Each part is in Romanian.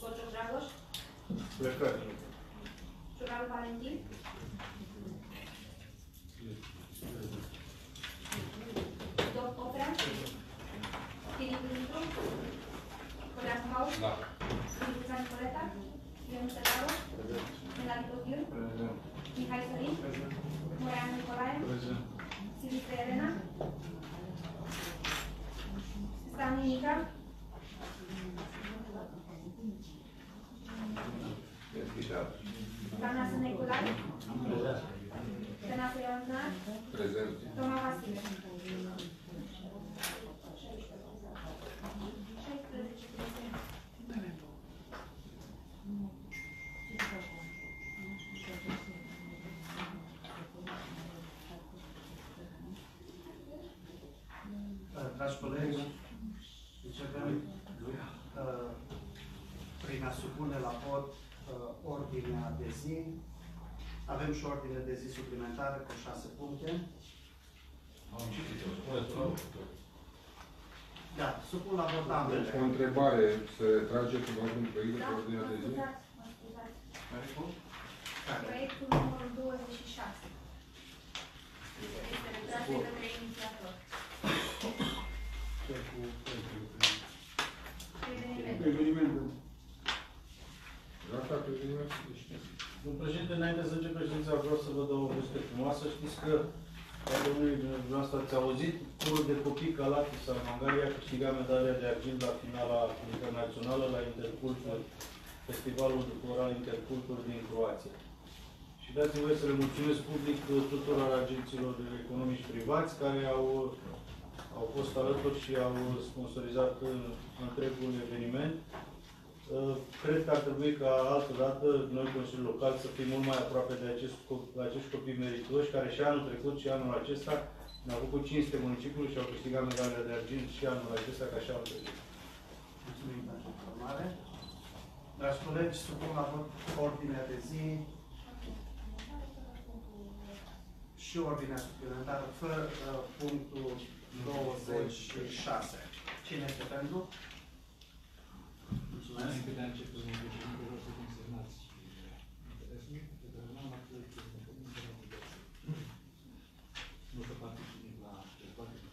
Gocho Dragos. Suralo Valentín. Tanase Nicolae, Prezent. Tănase Ionuț, Prezent. Toma Vasile. 16 Dragi colegi, începem uh, prin a supune la vot uh, ordinea de zi. Avem și ordine de zi suplimentară cu șase puncte. Am citit-o, spuneți-o la urmă. Da, supun la vot ambele. O întrebare, se retrage cumva din proiect de Da, ordinea de mă zi? scuzați, mă scuzați. Care? Proiectul numărul 26. Este retras de către inițiator. Eveniment. Evenimentul. Gata, cu evenimentul? Domnul președinte, înainte să încep președința, vreau să vă dau o veste frumoasă. Știți că, poate unii dintre dumneavoastră ați auzit, curul de copii Calati sau Mangalia a câștigat medalia de argint la finala internațională la Intercultur, Festivalul Oral Intercultur din Croația. Și dați-mi voie să le mulțumesc public tuturor agenților economici privați care au, au fost alături și au sponsorizat uh, întregul eveniment. Uh, Cred că ar trebui ca altă dată noi, Consiliul Local, să fim mult mai aproape de acest, co- de acești copii meritoși, care și anul trecut și anul acesta ne-au făcut cinste municipiului și au câștigat medalia de argint și anul acesta ca și anul trecut. Mulțumim pentru informare. Dragi colegi, supun la vot ordinea de zi și ordinea suplimentară fără uh, punctul 26. Cine este pentru? Mulțumesc. Înainte de a începe, domnul președinte, vreau să consemnați interesul, pe care n-am acționat nu să particip la dezbatere.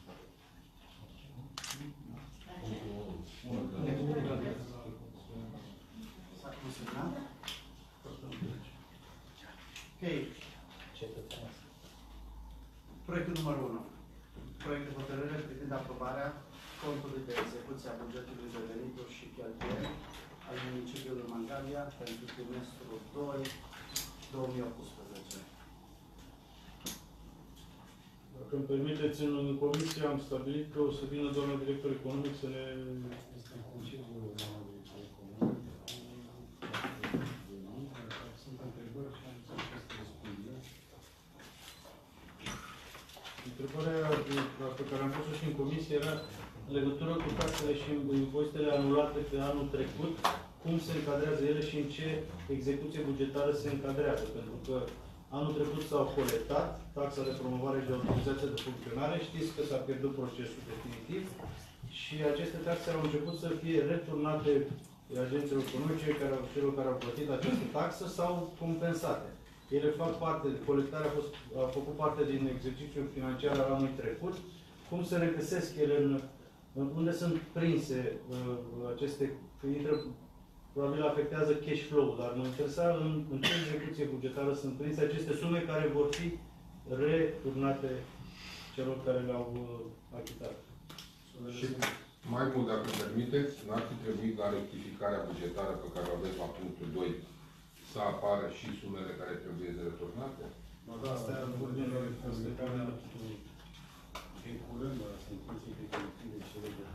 S-a consemnat? Ok. Proiectul numărul 1. Proiect de hotărâre privind aprobarea contului de execuție a bugetului de venituri și cheltuieli al municipiului Mangalia pentru trimestrul 2 2018. Dacă îmi permiteți, în comisie am stabilit că o să vină domnul director economic să ne... Este concediul doamnei comun. Sunt întrebări și am să încerc să răspundă. Întrebarea pe care am pus-o și în comisie era în legătură cu taxele și impozitele anulate pe anul trecut, cum se încadrează ele și în ce execuție bugetară se încadrează. Pentru că anul trecut s-au colectat taxa de promovare și de autorizație de funcționare, știți că s-a pierdut procesul definitiv și aceste taxe au început să fie returnate agenților economice care au, celor care au plătit această taxă sau compensate. Ele fac parte, colectarea a, fost, a făcut parte din exercițiul financiar al anului trecut. Cum se regăsesc ele în, în unde sunt prinse uh, aceste, că intră, probabil afectează cash flow, dar mă interesa în, în ce execuție bugetară sunt prinse aceste sume care vor fi returnate celor care le-au uh, achitat. Și mai mult, dacă îmi permiteți, n-ar fi trebuit la rectificarea bugetară pe care o aveți la punctul 2 să apară și sumele care trebuie returnate? Asta vorbim de asta e care În curând, la sentinței definitive cele de la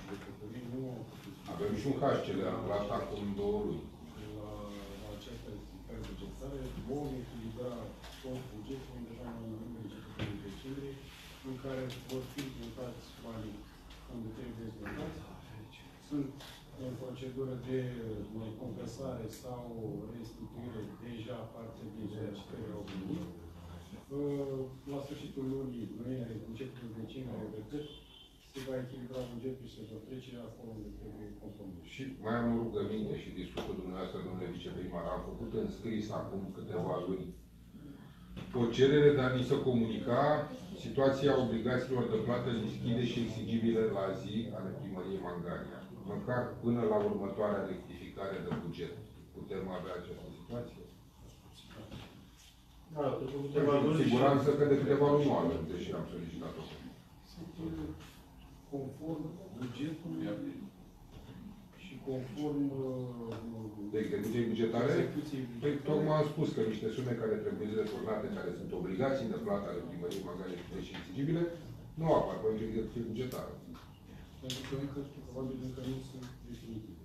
judecătorii nu au putut Avem și un haș ce le-am luat acum două luni. la, la această rectificare bugetară, vom echilibra tot bugetul undeva în noiembrie, începutul în decembrie, în care vor fi mutați banii unde trebuie dezvoltați. Sunt în procedură de uh, compensare sau restituire deja parte din ceea ce au venit. Uh, La sfârșitul lunii noiembrie, începutul decembrie, repet, se va echilibra bugetul și se vor trece acolo unde trebuie compromis. Și mai am o rugăminte și discut cu dumneavoastră, domnule viceprimar. Am făcut în scris acum câteva luni o cerere de a ni se comunica situația obligațiilor de plată lichide și exigibile la zi ale primăriei Mangalia. Măcar până la următoarea rectificare de buget. Putem avea această situație? Da, trecut câteva Cu luni și- siguranță că de câteva luni nu avem, deși am solicitat-o. Conform bugetului și conform uh, De execuție bugetare? execuției Păi tocmai am spus că niște sume care trebuie returnate, care sunt obligații de plată ale primăriei Mangalia și exigibile, nu apar pentru execuție bugetară. Pentru că încă probabil încă nu sunt definitive.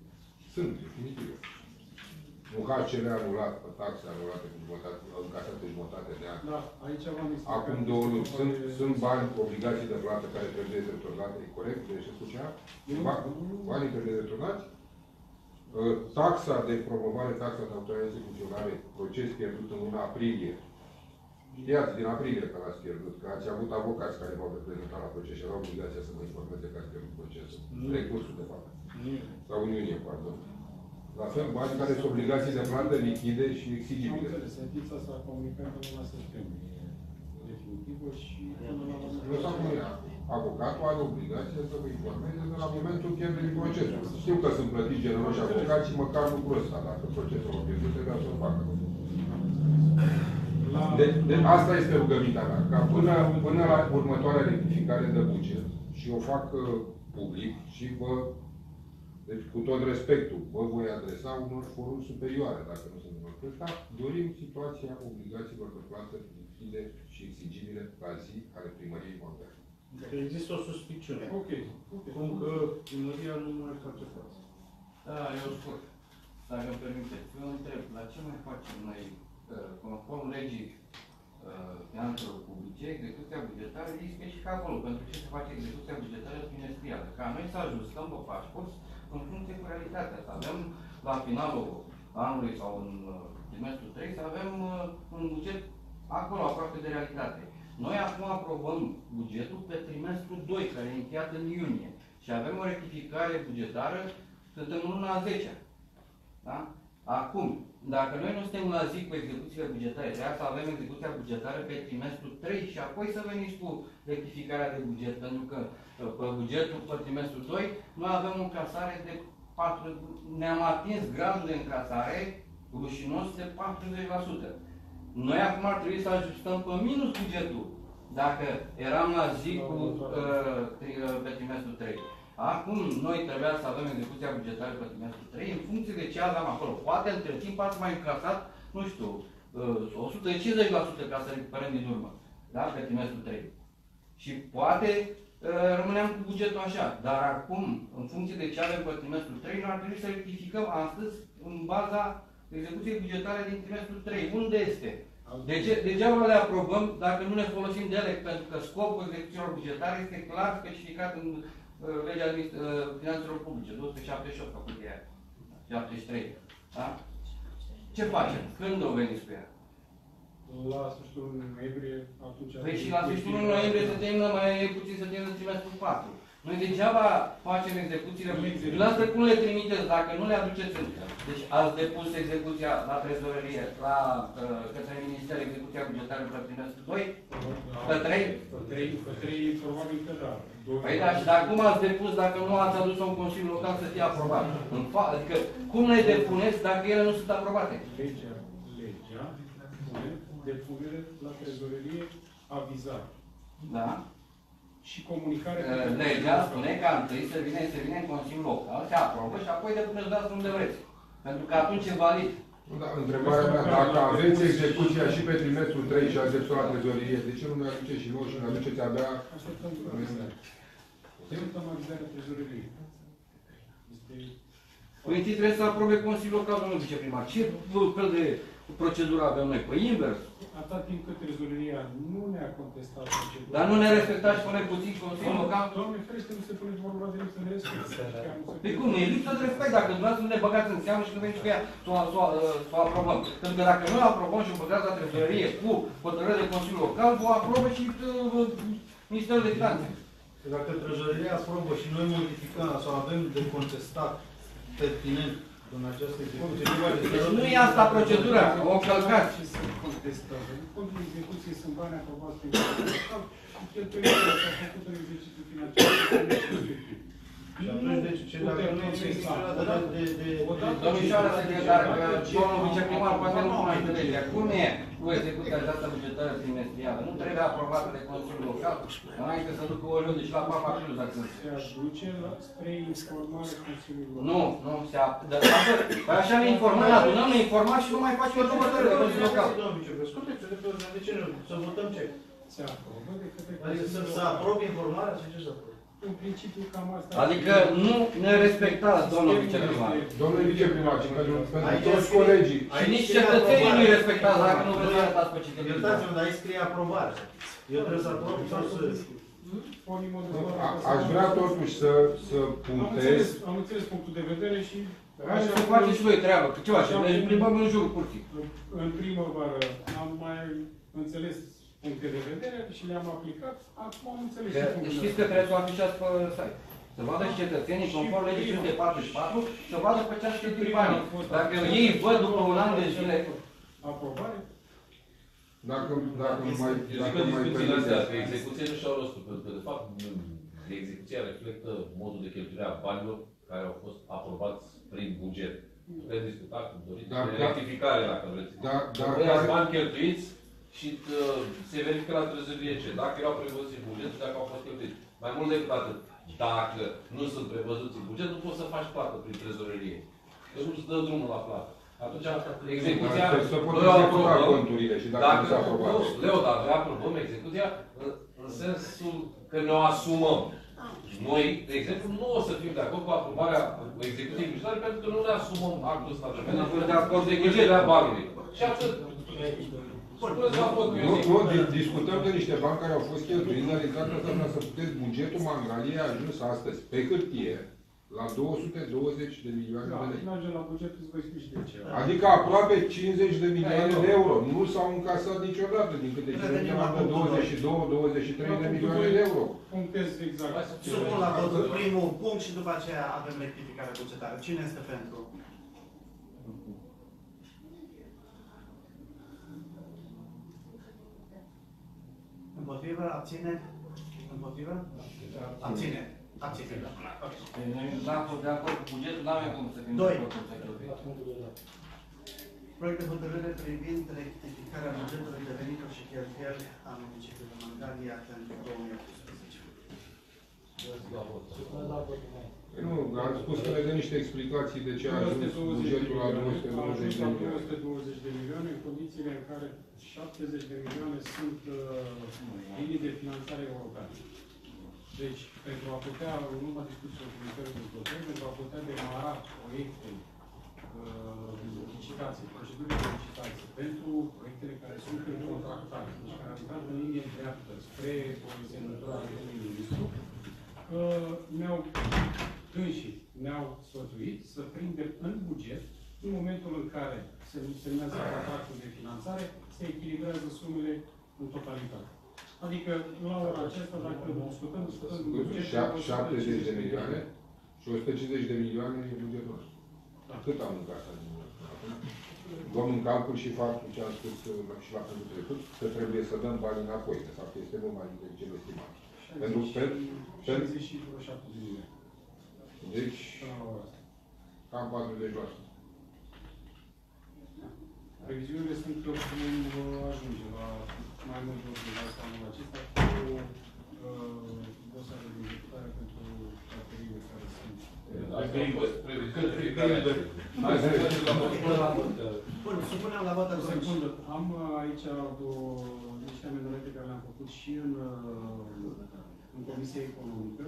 Sunt definitive. Nu HCR anulat, pe taxe anulate cu jumătate, încasate jumătate de an. Da, aici v-am explicat. Acum două luni. Este Sunt, vorba de- sunt bani, obligații de plată care trebuie returnate, e corect? Deci cu cea? Nu, Ba- nu, nu. Banii trebuie returnați? Uh, Taxa de promovare, taxa de autorizare de funcționare, proces pierdut în luna aprilie. Știați, din aprilie că l-ați pierdut, că ați avut avocați care v-au reprezentat la proces și erau obligația să vă informeze că ați pierdut procesul. Nu. Recursul, de fapt. Nu. Sau în iunie, pardon. La fel, bani care sunt obligații de plată lichide și Am exigibile. înțeles, sentința s-a comunicat în luna septembrie definitivă și până la Nu s-a comunicat. Avocatul are obligația să vă informeze de la momentul pierderii procesului. Știu că sunt plătiți generoși avocați și măcar lucrul ăsta, dacă procesul a pierdut, trebuie să-l facă. La, De, de, asta este rugămintea mea, ca până, până la următoarea rectificare de buget, și o fac uh, public și vă, deci cu tot respectul, vă voi adresa unor foruri superioare, dacă nu sunt unor ăsta, dorim situația obligațiilor de plată lichide și exigibile la zi ale primăriei Moldovei. Că există o suspiciune. ok, ok. Cum că primăria nu mai face față. Da, eu scurt. Dacă îmi permiteți, eu întreb, la ce mai facem noi, uh, conform legii uh, finanțelor publice, execuția bugetară este și ca acolo. Pentru ce se face execuția bugetară trimestrială? Ca noi să ajustăm pe parcurs în funcție cu realitatea. Să avem la finalul anului sau în uh, trimestrul 3 să avem uh, un buget acolo, aproape de realitate. Noi acum aprobăm bugetul pe trimestrul 2, care e încheiat în iunie. Și avem o rectificare bugetară suntem în luna a 10 da? Acum, dacă noi nu suntem la zi cu execuțiile bugetare, trebuie să avem execuția bugetară pe trimestrul 3 și apoi să veniți cu rectificarea de buget, pentru că uh, pe bugetul pe trimestrul 2 noi avem o încasare de 4, ne-am atins gradul de încasare rușinos de 40%. Noi acum ar trebui să ajustăm pe minus bugetul, dacă eram la zi cu uh, tri, uh, pe trimestrul 3. Acum noi trebuia să avem execuția bugetară pe trimestrul 3 în funcție de ce aveam acolo. Poate între timp ați mai încasat, nu știu, uh, 150% ca să recuperăm din urmă, da, pe trimestrul 3. Și poate uh, rămâneam cu bugetul așa, dar acum, în funcție de ce avem pe trimestrul 3, noi ar trebui să rectificăm astăzi în baza execuției bugetare din trimestrul 3. Unde este? Dege, degeaba le aprobăm dacă nu ne folosim de ele, pentru că scopul execuțiilor bugetare este clar specificat în uh, legea adminis- uh, finanțelor publice, 278 făcut de ea, 73. Da? Ce facem? Când o veniți cu ea? La sfârșitul lunii noiembrie, atunci... Păi și la sfârșitul lunii noiembrie să termină mai puțin să termină trimestrul 4. Noi degeaba facem execuțiile, dumneavoastră cum le trimiteți dacă nu le aduceți în... Deci ați depus execuția la trezorerie, la uh, către Minister execuția bugetară pe trimestrul 2? Pe 3? Pe trei, pe trei, probabil că da. Doi- Păi da, și dar cum ați depus dacă nu ați adus-o în Consiliul Local să fie aprobat? În fa- adică cum le depuneți dacă ele nu sunt aprobate? Legea, legea spune depunere la trezorerie avizat Da? și comunicare... Uh, Legea spune că întâi se vine, se vine în Consiliul Local, se aprobă și apoi depuneți dați unde vreți. Pentru că atunci e valid. Nu, da, întrebarea mea, dacă aveți execuția și pe trimestrul 3 și ați depus la trezorie, de ce nu ne aduceți și nouă și ne aduceți abia? Așteptăm avizarea. Așteptăm avizarea trezoreriei. Este... Păi întâi trebuie să aprobe Consiliul Local, domnul viceprimar. Ce fel de procedură avem noi? Păi invers. Atât timp cât trezoreria nu ne-a contestat procedura... Dar nu ne respectați și pune puțin Consiliul Local? Doamne, ferește, nu se pune vorba de lipsă de respect. Chiar nu se Păi pune. cum? E lipsă de respect dacă dumneavoastră nu ne băgați în seamă și nu veniți cu ea să o, să o, să o aprobăm. Pentru că dacă noi o aprobăm și o băgați la trezorerie cu hotărâre de Consiliul Local, o aprobă și uh, Ministerul de Finanțe. Dacă trezoreria aprobă și noi modificăm sau avem de contestat pertinent în această execuție, nu va Deci nu e asta procedura, o călcați. Ce să contestăm? În fondul execuției sunt bani aprobați prin stat și cheltuielile care s-au făcut în exercițiul financiar respectiv. Și atunci, deci, ce dacă nu este inspirată de, de, de, Domnișoara secretar, că domnul viceprimar poate nu cunoaște legea. Cum e cu execuția aceasta bugetară trimestrială? Nu trebuie aprobată de Consiliul Local înainte să ducă oriunde și la Papa Cruz, dacă sunt. Se aduce la, spre informare Consiliului Local. Nu, nu se ap... Dar păi așa ne informăm, ne adunăm, ne informăm și nu mai facem o hotărâre de Consiliul Local. Domnul vicepreședinte, scuze, de pe ordine, de ce nu? Să votăm ce? Se aprobă de către Adică să, Consiliul să Local. aprobe informarea sau ce să aprobe? În principiu cam asta. Adică nu ne respectați, domnul viceprimar. Domnule viceprimar, și pentru, pentru Aici toți scrie- colegii, Și Aici nici scrie cetățenii aprobare. nu-i respectați dacă nu vreți să Noi- arătați pe ce Iertați-mă, dar aici scrie aprobare. Eu trebuie să aprob sau să... Pornim o Nu, dezbatere a- ca să aș vrea vedem. totuși să, să Am punctez înțeles, am înțeles punctul de vedere și Hai să faceți voi treabă, că ce facem? Ne plimbăm în jur curții. în primăvară am mai înțeles puncte de vedere și le-am aplicat. Acum am înțeles și Că punctele Știți că trebuie să o afișați pe site. Să vadă și cetățenii, conform legii 544, să vadă pe ce aș cheltui banii. Dacă ei văd după un an de zile, Aprobare? dacă, dacă mai, Eu zic dacă că mai discuțiile astea pe permiteți. execuție nu și-au rostul, pentru că, de fapt, execuția reflectă modul de cheltuire a banilor care au fost aprobați prin buget. Putem discuta cum doriți, Dar- de dar- rectificare, dacă vreți. Da, da, Voi ați care- bani cheltuiți și uh, se verifică la trezorerie ce, dacă erau prevăzuți în buget și dacă au fost cheltuiți. Mai mult decât atât, dacă nu sunt prevăzuți în buget, nu poți să faci plată prin trezorerie. Că nu-ți dă drumul la plată. Atunci, execuția, Dar să pot noi o executa aprobăm, conturile și dacă dacă nu s-a aprobat. nu, Leo, dar noi aprobăm execuția în, în sensul că ne o asumăm. Noi, de exemplu, nu o să fim de acord cu aprobarea execuției bugetare pentru că nu ne asumăm actul ăsta. Nu sunt de acord de cheltuirea banului. Și atât. Spuneți la vot, eu Nu, zic. nu, di- discutăm de niște bani care au fost cheltuiți, dar exact asta vreau să puteți. Bugetul Mangalie a ajuns astăzi, pe hârtie, la 220 de milioane Da, de lei. mergem la buget, îți voi spune și de ce. Adică aproape 50 de milioane de euro. Nu s-au încasat niciodată, din câte știu, Revenim la de punctul 22-23 de milioane de euro. Punctez exact. Hai să fie Supun la vot primul punct și după aceea avem rectificare bugetară. Cine este pentru? Împotrivă? Abține? Împotrivă? Abține. Abține. Ok. noi n-am fost de acord cu bugetul, n-avem cum să fim de Doi. acord cu ce cheltuim. Proiect de hotărâre privind rectificarea bugetului de venituri și cheltuieli al municipiului Mangalia pentru 2018. La vot. Păi Nu, am spus că ne dă niște explicații de ce a ajuns 220 de bugetul la milioane. Am 220 ajuns de la milioane. 220 de milioane în condițiile în care 70 de milioane sunt uh, linii de finanțare europene. Deci, pentru a putea, în urma discuțiilor cu Ministerul Dezvoltării, pentru a putea demara proiecte, uh, licitații, proceduri de licitație, pentru proiectele care sunt în contractare, deci care au intrat în linie dreaptă spre o semnătură a domnului ministru, uh, ne-au înșii ne-au sfătuit să prindem în buget, în momentul în care se semnează contractul de finanțare, se echilibrează sumele în totalitate. Adică, la ora aceasta, dacă discutăm, discutăm în buget... Șa- 70 de milioane și 150 de milioane e bugetul ăsta. Da. Cât am încasat din acum? Luăm în calcul și faptul ce am spus uh, și la felul trecut, că trebuie să dăm bani înapoi. De fapt, este mult mai de cel estimat. Pentru, pentru, pentru, 60 și vreo 70 de milioane. Deci, Până la ora asta. cam 40%. Previziunile sunt că vom ajunge la mai mult de 80% anul acesta cu uh, dosare de executare pentru bateriile care sunt. Asta a fost previziunea fiecare. Hai să mergem la vot. Până la vot. Bun, supunem la vot O atunci. secundă. Am uh, aici două, niște amendamente care le-am făcut și în, uh, în Comisia Economică.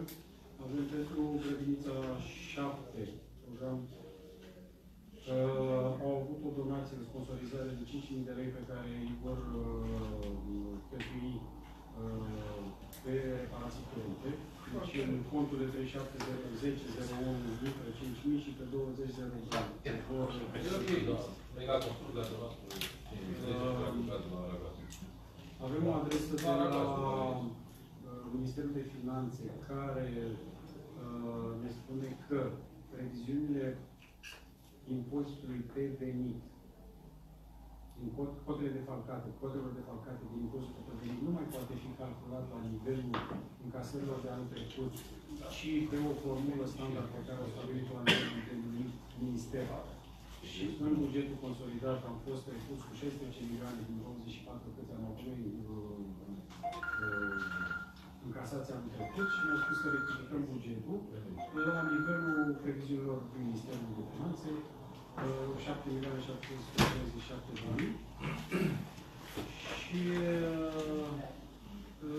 Avem pentru grădinița 7 program Uh, au avut o donație de sponsorizare de 5.000 de lei pe care îi vor uh, cheltui uh, pe reparații curente. Deci în contul de 3710 01 litre 5.000 și pe 20 0 vor E ok, da. Legat construcția de noastră. avem o adresă de la uh, Ministerul de Finanțe ordonanțe care uh, ne spune că previziunile impozitului pe venit din cot- cotele defalcate, cotelor defalcate din impozitul pe venit nu mai poate fi calculat la nivelul încasărilor de anul trecut, ci pe o formulă standard pe care au stabilit-o la nivelul de minister. Și în bugetul consolidat am fost trecuți cu 16 milioane din 24 câte am avut noi uh, uh, încasați anul trecut și mi-au spus că rectificăm bugetul uh, la nivelul previziunilor Ministerului de Finanțe, uh, 7 milioane 737 de mii. Și uh,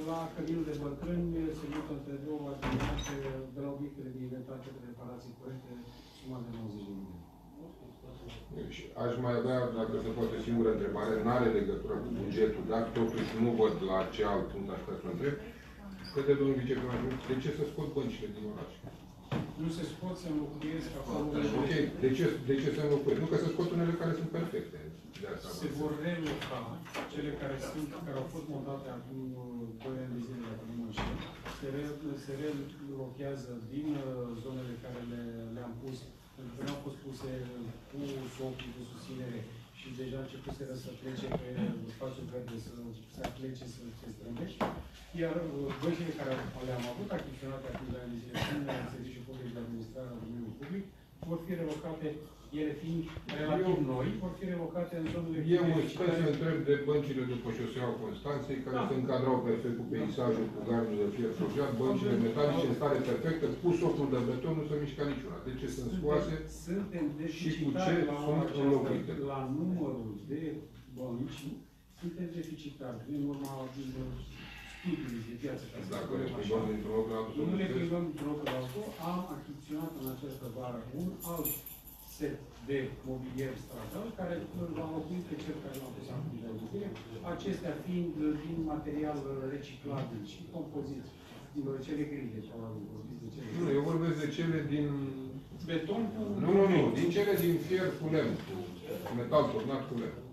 la căminul de bătrâni se mută între două activitate de la obiectele de inventar către reparații corecte, suma de 90 de milioane. Și aș mai avea, dacă se poate, o singură întrebare, n-are legătură cu bugetul, dar totuși nu văd la ce alt punct aș vrea să o întreb. Către domnul viceprimar, de ce să scot băncile din oraș? Nu se scot să înlocuiesc acolo. Ok, de ce, de ce să înlocuiesc? Nu că să scot unele care sunt perfecte. De asta Se vă vor reloca cele care sunt, care au fost montate acum 2 ani de zile la primul și se, re, se relochează din uh, zonele care le, le-am pus, pentru că nu au fost puse cu socul de susținere și deja începuseră să plece pe spațiul verde, să, să plece, să se strâmbești. Iar uh, băncile care le-am avut achiziționate acum de ani de zile în serviciul public de administrare al domeniului public, vor fi relocate, ele fiind relativ noi, vor fi relocate în zonele Eu mă sper să întreb de băncile după șoseaua Constanței, care Da. se încadrau perfect cu peisajul, cu gardul de fier social, băncile metalice în stare perfectă, cu socul de beton, nu se mișca niciuna. De ce sunt scoase? Suntem și cu ce deficitari la ora sunt înlocuite? aceasta, la numărul de bănci, suntem deficitari din urma din studiului de piață. ca să Dacă spunem le așa. plimbăm dintr-un loc la altul, Nu ne să plimbăm dintr-un loc la altul, am achiziționat în această vară un alt set de mobilier stradal care îl va înlocui pe cel care l-am pus acum de zile, acestea fiind din material reciclabil și compozit, din cele grile, probabil vorbiți de cele Nu, eu vorbesc de cele din... Beton cu... Nu, nu, nu, din cele din fier cu lemn, cu metal turnat cu lemn.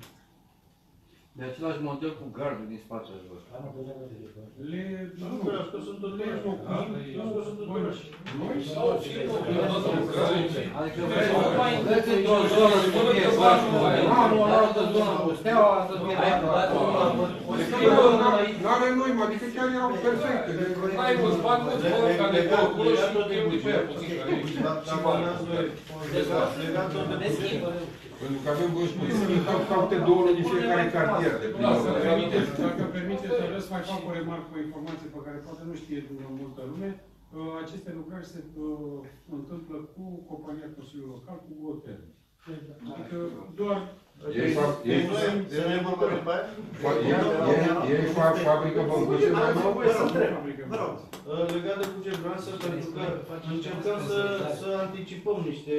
De același model cu gardul din spatele lor. Le... Nu, că că sunt tot le oraș. înlocuim, Nu, că sunt tot oraș. Noi Sau și Adică vreți vreți într-o zonă să fie bănci cu Dinamo, în altă zonă cu Steaua, să fie Nu avem noi, mă, adică chiar erau perfecte. N-ai văzut, fac mulți bani care le fac acolo și cheltui pe aia puțin care e. Și bani. Pentru că avem bănci cu schimb, au câte două luni în fiecare cartier de Da, să primăvară. permiteți. Dacă permiteți, vreau să mai fac o remarcă, o informație pe care poate nu știe multă lume. Uh, Aceste lucrări se uh, întâmplă cu compania Consiliului Local, cu Gotel. Adică doar Ei fac, ei, Să ne vorbim după aia? fa- ei, ei, ei fac fabrică băncuțe mai Am nou? voie să întreb. fabrică. Vă rog. Uh, Legat de bugetanță, pentru că încercăm să, să anticipăm niște,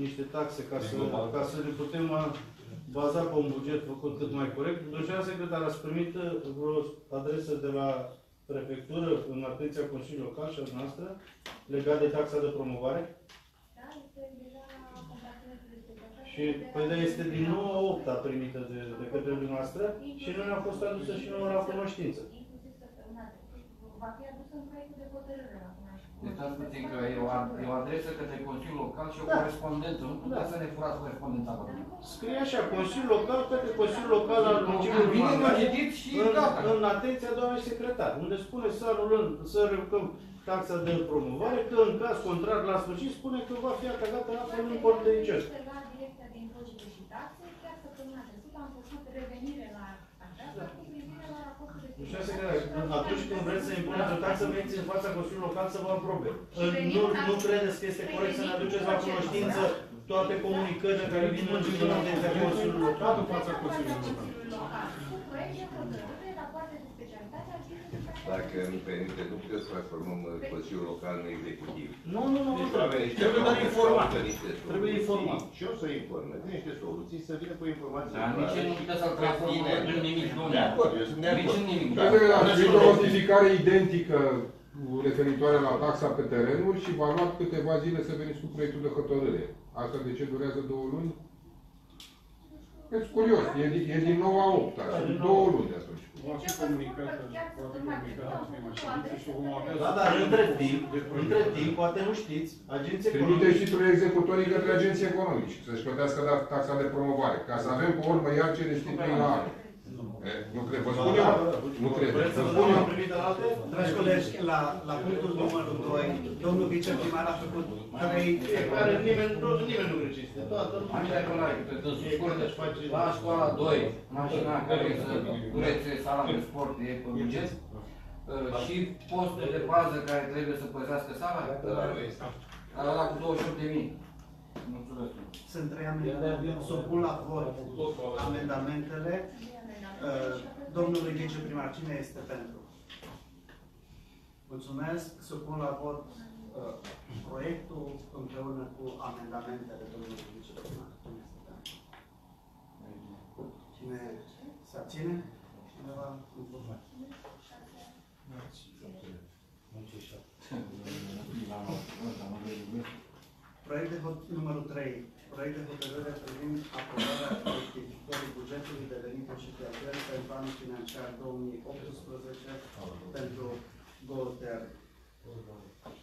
niște taxe ca să, ca să ne putem uh, baza pe un buget făcut cât mai corect. Domnul secretar, ați primit uh, vreo adresă de la prefectură în atenția Consiliului Local și a noastră legat de taxa de promovare? Da, este deja compartimentul de secretar. Și, păi, dar este din nou a opta primită de, de către dumneavoastră și nu ne-a fost adusă și nouă la cunoștință. Inclusiv săptămâna trecută. Va fi adusă în proiectul de hotărâre la Cunoaște. Deci stați puțin că e o, ad- e o adresă către Consiliul Local și o Da. corespondență. Nu puteți să ne furați corespondența acolo. Scrie așa, Consiliul Local către Consiliul Local al Municipiului Bine, mă Mangalia. citit și în, gata. în atenția doamnei secretar, unde spune să anulăm, să revocăm taxa de promovare, că în caz contrar la sfârșit spune că va fi atacată apă în import de incest. La direcția de impozite și taxe, chiar săptămâna trecută am făcut revenire la aceasta cu privire la raportul de Deci, asta că atunci când vreți să impuneți o taxă, veniți în fața Consiliului Local să vă aprobe. Nu, nu credeți că este corect să ne aduceți la cunoștință toate comunicările care vin în în atenția Consiliului Local? în fața Consiliului Local. Local. Cu proiect de hotărâre, rapoarte de specialitate al firmei de care- Dacă nu permite, nu putem să transformăm uh, Consiliul Local în executiv. Nu, nu, nu, nu. Deci oamenii ăștia Trebuie doar au- informat. au niște soluții Trebuie informat. Și eu să informez niște soluții, să vină cu informații. Dar nici clare. nu puteți să-l transformăm în nimic, De domnule. acord, eu sunt de Nici acord. în nimic. Dar trebuie să scris o notificare identică referitoare la taxa pe terenuri și va lua câteva zile să veniți cu proiectul de hotărâre. Asta de ce durează două luni? Sunt curios, e, din- e din 9 a 8 sunt două luni de atunci. Va fi comunicat, va fi comunicat în prima ședință și vom avea... Da, dar între timp, între timp, poate nu știți, agenții Trimite economici și tu executorii către agenții economici, să-și plătească da- taxa de promovare, ca să avem pe urmă iar ce disciplină are. E, Nu cred, vă spun eu, nu cred, Vreți să vă vă spun dau eu. am primit în alte? Dragi colegi, la, la punctul numărul 2, domnul viceprimar a făcut trei Fiecare, nimeni, nu, nimeni nu greșește, toată lumea. Am de acolo, pe dânsul Fiecare scurtă. își face... La școala 2, mașina care să curețe sala de sport e pe buget. Uh, Și postul de bază care trebuie să păzească sala, Ăla nu este. ăla cu 28 de mii. Mulțumesc. Sunt trei amendamente. Supun la vot amendamentele. Uh, Domnului viceprimar, cine este pentru? Mulțumesc. Supun la vot uh, proiectul împreună cu amendamentele domnului viceprimar. Cine este pentru? Cine se abține? Cineva? Împotriva. Proiect de hot, numărul 3. Proiect de hotărâre privind aprobarea rectificării bugetului de venituri și cheltuieli pentru anul financiar 2018 pentru Golter.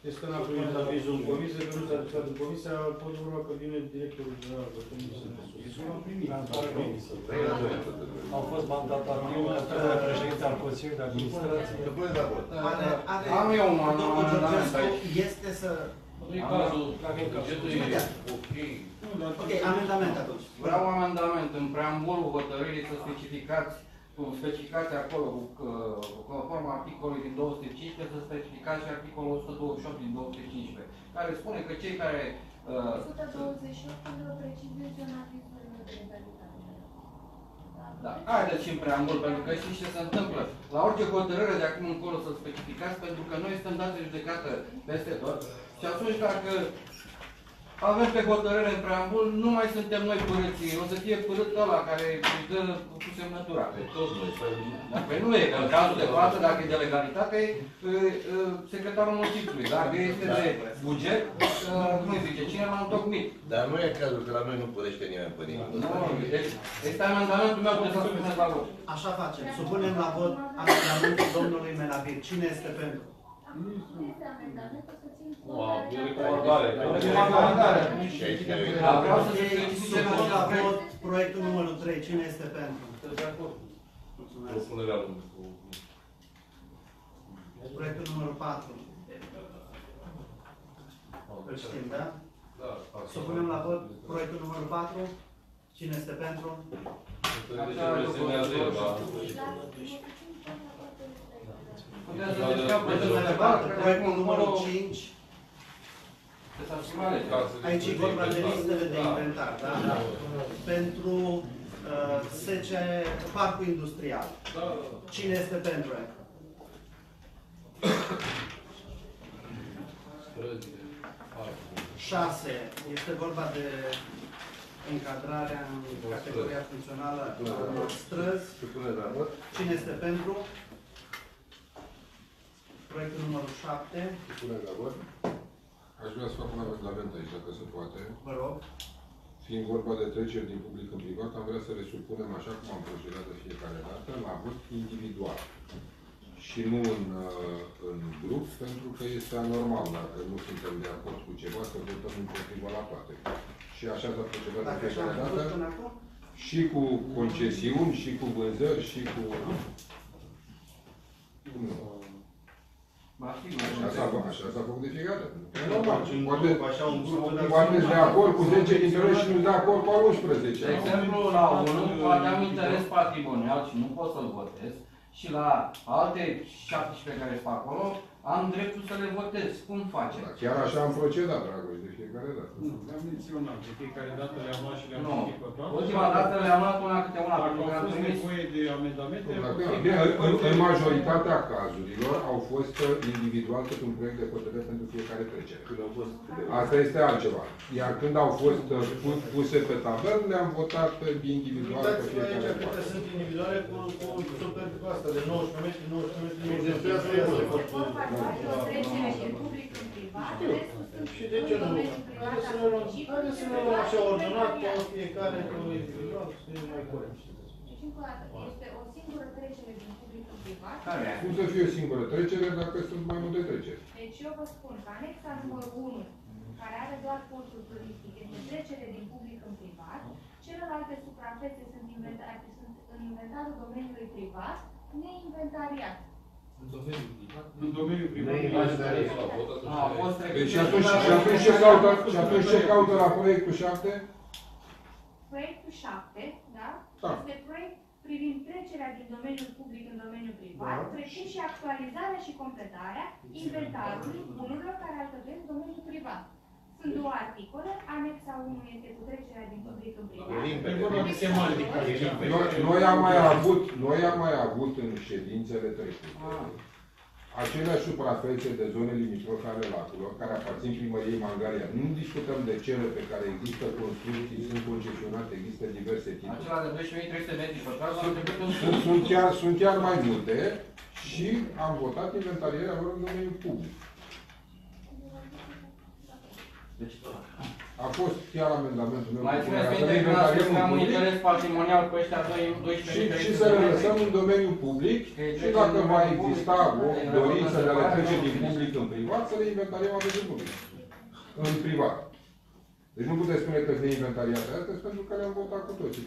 Este că n-a primit avizul în comisie, că nu s-a discutat în comisia, pot vorba că vine directorul general de comisie. Am primit. Au fost mandatarii la președinte al Consiliului de Administrație. Supune la vot. Are, are, Am eu un domnul amendament Georgescu aici. este să... Nu e cazul, bugetul e ok. Ok, amendament atunci. Vreau un amendament în preambulul hotărârii să specificați, cu specificați acolo, că, conform articolului din 215, să specificați și articolul 128 din 215, care spune că cei care uh, 128 pentru o precizie în avizul de legalitate. Da, haideți și în preambul, pentru că știți ce se întâmplă. La orice hotărâre de acum încolo să specificați, pentru că noi suntem dați de judecată peste tot. Și atunci dacă avem pe hotărâre în preambul, nu mai suntem noi părâții. O să fie părât ăla care își dă cu semnătura. Pe toți noi, să Dacă nu e, că în cazul de față, dacă e de legalitate, e, e, secretarul municipiului. Dacă este de buget, e, cum îi zice, cine l-a întocmit. Dar nu e cazul că la noi nu părește nimeni pe nimeni. Nu, deci este amendamentul meu, trebuie să spuneți la vot. Așa facem. Supunem la vot amendamentul domnului Menavir. Cine este pentru? Este amendamentul să țin cu Wow, e o recomandare. Recomandare. Și aici nu e. Dar vreau să se Ok, specifice supun la la vot proiectul numărul 3. Cine este pentru? De acord. Mulțumesc. Propunerea lui. Proiectul numărul 4. Îl știm, da? Da, Supunem la vot proiectul numărul 4. Cine este pentru? De ce presionează el, da? Puteți să descăm pe Mergem mai de departe. parte, Proiectul numărul 5. S-a schimbat legea. Aici e vorba de listele de inventar, da? Pentru uh, SC Parcul Industrial. Da, Cine este pentru el? străzile, parcul. 6. Este vorba de încadrarea în categoria funcțională a străzi. Supune la vot. Cine este pentru? Proiectul numărul 7. Supune la vot. Aș vrea să fac un amendament aici, dacă se poate. Vă rog. Fiind vorba de treceri din public în privat, am vrea să le supunem așa cum am procedat de fiecare dată, la vot individual. Și nu în, uh, în grup, pentru că este anormal dacă nu suntem de acord cu ceva să votăm împotriva la toate. Și așa s-a procedat de Dacă așa fiecare am făcut dată, până acum? și cu concesiuni, și cu vânzări, și cu... Cum nu? Ba, sigur. Așa s-a așa s-a făcut de fiecare dată. Normal, și în Poate, grup, așa, un grup, poate de acord cu 10 dintre noi și nu de acord cu al 11. De exemplu, la unul poate am interes patrimonial și nu pot să-l votez și la alte 17 care sunt acolo am dreptul să le votez. Cum facem? Da, Chiar așa am procedat, Dragoș, de fiecare dată. Nu, le-am menționat. De fiecare dată le-am luat și le-am Nu. citit pe toate. Ultima dată le-am luat una câte una, Dacă pentru că au am fost trimis. nevoie de amendamente, am Dacă, fost- bine, în, în majoritatea cazurilor au fost uh, individual cât un proiect de hotărâre pentru fiecare trecere. Când au fost Asta este altceva. Iar când au fost uh, pu- puse pe tabel, le-am votat uh, individual pe Uitați-vă aici fiecare câte parte. sunt individuale cu, cu super cu asta de 19 metri, 19 metri, Este 19 metri. Vorba doar de o trecere din public în privat. privat, Știu. restul sunt Și de ce în nu? domeniul privat Haideți să al ne luăm, municipului, haideți să ne privat luăm așa și ordonat inventariat. pe fiecare cu individual, să fie mai corect. Deci, încă o dată, este o singură trecere din public în privat. Care? Cum să fie o singură trecere dacă sunt mai multe treceri? Deci eu vă spun că anexa numărul 1, care are doar portul turistic, este trecere din public în privat, celelalte suprafețe sunt, inventate, sunt în inventarul domeniului privat, neinventariat. În domeniul privat. În domeniul privat. A, a fost trecut. Deci și atunci, și atunci ce caută, și atunci ce caută la proiectul 7? Proiectul 7, da? Da. Este proiect privind trecerea din domeniul public în domeniul privat, Da. precum și actualizarea și completarea inventarului bunurilor care alcătuiesc domeniul privat. Sunt două articole, anexa 1 este cu trecerea din public în privat. E vorba de semantică. Noi, noi am mai avut, noi am mai avut în ședințele trecute aceleași suprafețe de zone limitrofe ale lacurilor, care aparțin primăriei Mangalia. Nu discutăm de cele pe care există construcții, sunt concesionate, există diverse tipuri. Acela de 12.300 metri pătrați a trecut în Sunt, sunt, chiar, sunt chiar mai multe și am votat inventarierea lor în domeniul public. Deci, A fost chiar amendamentul meu. mai cu țineți care minte să când a spus inventariăm că am în un public interes patrimonial pe ăștia doi- și, 12.300 și să le metri? lăsăm în domeniul public și dacă va exista o dorință de a le trece din public în privat, să le inventariem în domeniul public. În privat. Deci nu puteți spune că sunt neinventariate astea, pentru că le-am votat cu toții.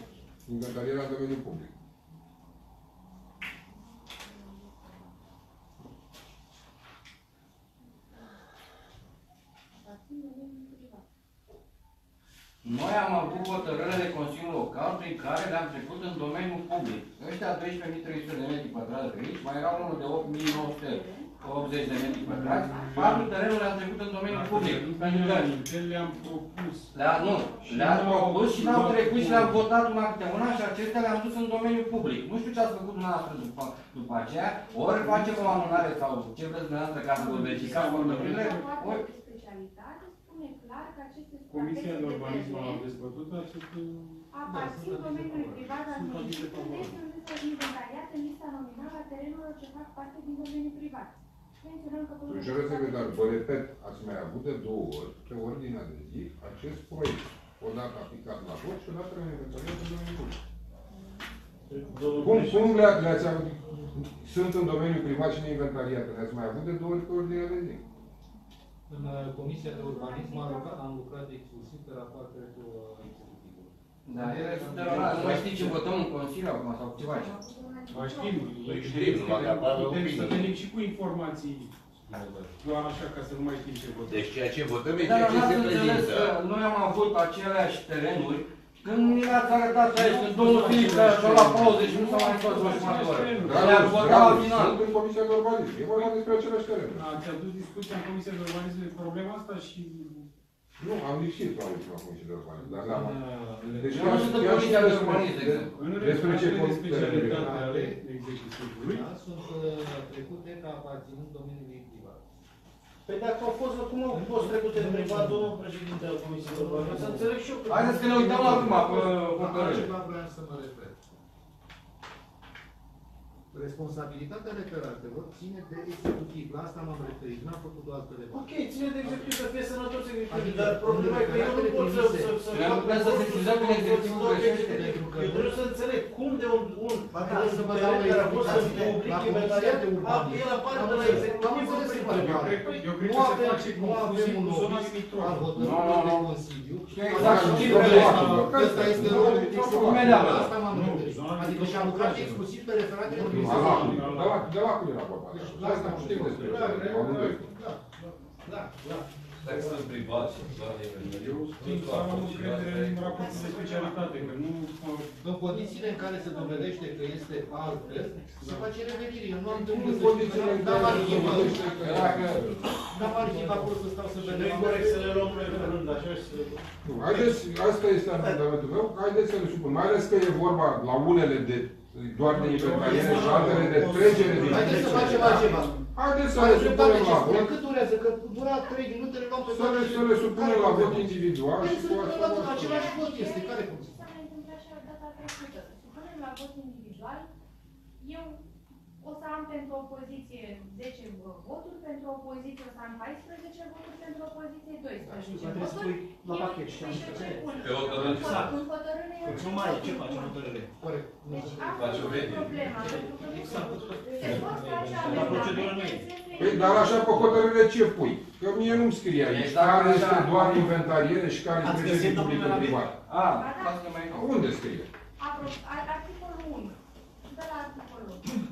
Inventarierea în domeniul public. Noi am avut hotărâre de Consiliul Local prin care le-am trecut în domeniul public. Ăștia 12.300 de metri pătrați de aici, mai era unul de 8.980 de metri pătrați. Patru terenuri le-am trecut în domeniul public. Pentru că Le-am propus. le-a, nu, le-am propus și le-am trecut și le-am votat una câte una și acestea le-am dus în domeniul public. Nu știu ce ați făcut dumneavoastră după, după aceea, ori facem o amânare sau ce vreți dumneavoastră ca să vă verificați hotărârile, ori de specialitate spune clar că aceste Comisia de suprafețe urbanism a teren dezbătut acest... aparțin domeniului privat al Sunt avize municipiului, favorabile. este însă inventariat în lista nominală a terenurilor ce fac parte din domeniul privat. Menționăm că Își doresc să dar vă repet, ați mai avut de două ori pe ordinea de zi acest proiect. Odată aplicat la vot și odată la inventariat în domeniul public. Domnul Cum, președinte, cum le, le-ați avut? Sunt în domeniul privat și neinventariate. Le-ați mai avut de două ori pe ordinea de zi. În uh, Comisia de Urbanism am lucrat, am lucrat exclusiv pe rapoartele cu uh, executivul. Da, ele sunt derogate. Nu mai știi ce votăm în Consiliu acum sau ce facem? Mai știm, Păi știm, numai că apar putem să opinii. venim și cu informații doar așa ca să nu mai știm ce votăm. Deci ceea ce votăm e Dar ceea ce n-ați se înțeles prezintă. că noi am avut aceleași terenuri când mi le-ați arătat aici, când domnul Filip care și-a luat pauze și nu s-a mai întors la jumătate de oră. Le-am Dragul, votat la dragul, final. sunt în Comisia de Urbanism. E vorba despre același teren. Ați adus discuția în Comisia de Urbanism de problema asta și Nu, am lipsit la ultima Comisie de Urbanism, dar da. Deci Eu nu sunt în chiar și Comisia de despre- Urbanism, de exemplu. în Despre ce rezultatele de pot- specialitate ale executivului, Da, sunt uh, trecute ca aparținând domeniului privat. Păi dacă au fost, cum au fost trecute în privat, domnul președinte al Comisiei de Urbanism? Să înțeleg și eu. că- Haideți că ne uităm acum pe La hotărâre. altceva vreau să mă refer. Responsabilitatea referatelor ține de executiv. La asta m-am referit. N-am făcut o altă remarcă. Ok, ține de executiv să fie sănătos executiv, Adică, dar problema e că eu nu pot să... să, să Noi nu putem să sesizăm când executivul greșește. Pentru că Eu trebuie să înțeleg cum de un, un, Ba da, un să vă teren dau o care a fost în explicație. public, La inventariat, Comisia de Urbanism. el apare Am de la înțeles. executiv Am în înțeles privat. eu cred, eu cred Nu că se avem, face nu avem inclusiv un cu zona lobbyist al limitrofă. Nu, hotărârilor nu, de nu. Consiliu. Știu exact Asta- ce Zona vreau. lacurilor. Ăsta este rolul executiv. Imediat. La Asta m-am referit. Zona Adică și-am lucrat limitrofă. exclusiv pe referatele Nu, privind la lacul. sectorul. De la, de lacul era vorba. La asta știm despre ce. amândoi. Da, da, da. Dacă sunt privat și doar Eu simt să am încredere în raportul de specialitate, că nu... În condițiile în care se dovedește că este altfel, se face revenire. Eu nu am În întâlnit condițiile în care se dovedește că Dacă N-am arhiv acolo să stau să Și vedem. nu e corect să le luăm noi pe rând, așa și să le luăm. Nu, haideți, asta este amendamentul meu, haideți să le supun. Mai ales că e vorba la unele de doar de inventariere și altele de trecere din Haideți să facem altceva. Haideți să Ai le dreptate supunem ce la spune. vot. Cât durează? Că dura 3 minute, le luăm pe Să le, să le supunem la vot individual Păi și să cu le asta luăm vă același vot este. Care Ce s-a mai întâmplat și la data trecută? Să supunem la vot individual, eu o să am pentru opoziție 10 voturi, pentru opoziție o să am 14 voturi, pentru opoziție 12 Trebuie să voturi. pui la pachet și am Deci ce pun? Pe hotărâre. În- În hotărâre eu Nu mai, ce faci în hotărâre? Corect. Deci Face asta o nu e vedere. problema, pentru că nu se pot face La procedură nu e. amendamente. Păi, dar așa pe hotărâre ce pui? Că mie nu-mi scrie aici Exact care așa. este doar inventariere și care Ați trece găsit, din public domnule în privat. A, lasă că mai nou. Unde scrie? Apro- a- Articolul 1. De la articolul 1.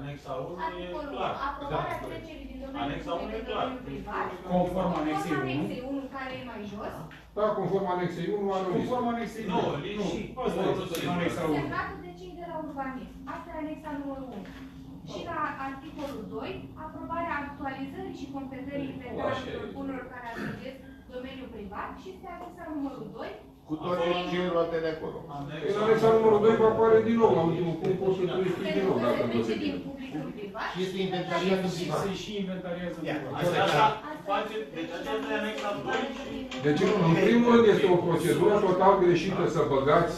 Deci anexa 1 e Articolul 1. clar. Aprobarea trecerii din domeniul Anexa public 1 e în clar. domeniul privat. Conform anexei 1. anexei 1 care e mai jos. Da, conform anexei 1 are o listă. Conform anexei Nu, 1. li- și Asta votul este singur. anexa 1. Semnată de cei de la urbanism. Asta e anexa numărul 1. Și la articolul 2, aprobarea actualizării și completării inventarului propunerilor care atingesc domeniul privat și este anexa numărul 2. Cu toate celelalte de acolo. În anexa numărul 2 va apare din nou la ultimul punct, poți să turistic din Pentru nou că dacă se îmi trece dă din public în privat. Și este și inventariat în și- privat. Se și inventariază în Ia. privat. Asta așa face, deci aceasta e anexa 2 și... Deci, în primul rând, este o procedură total greșită să băgați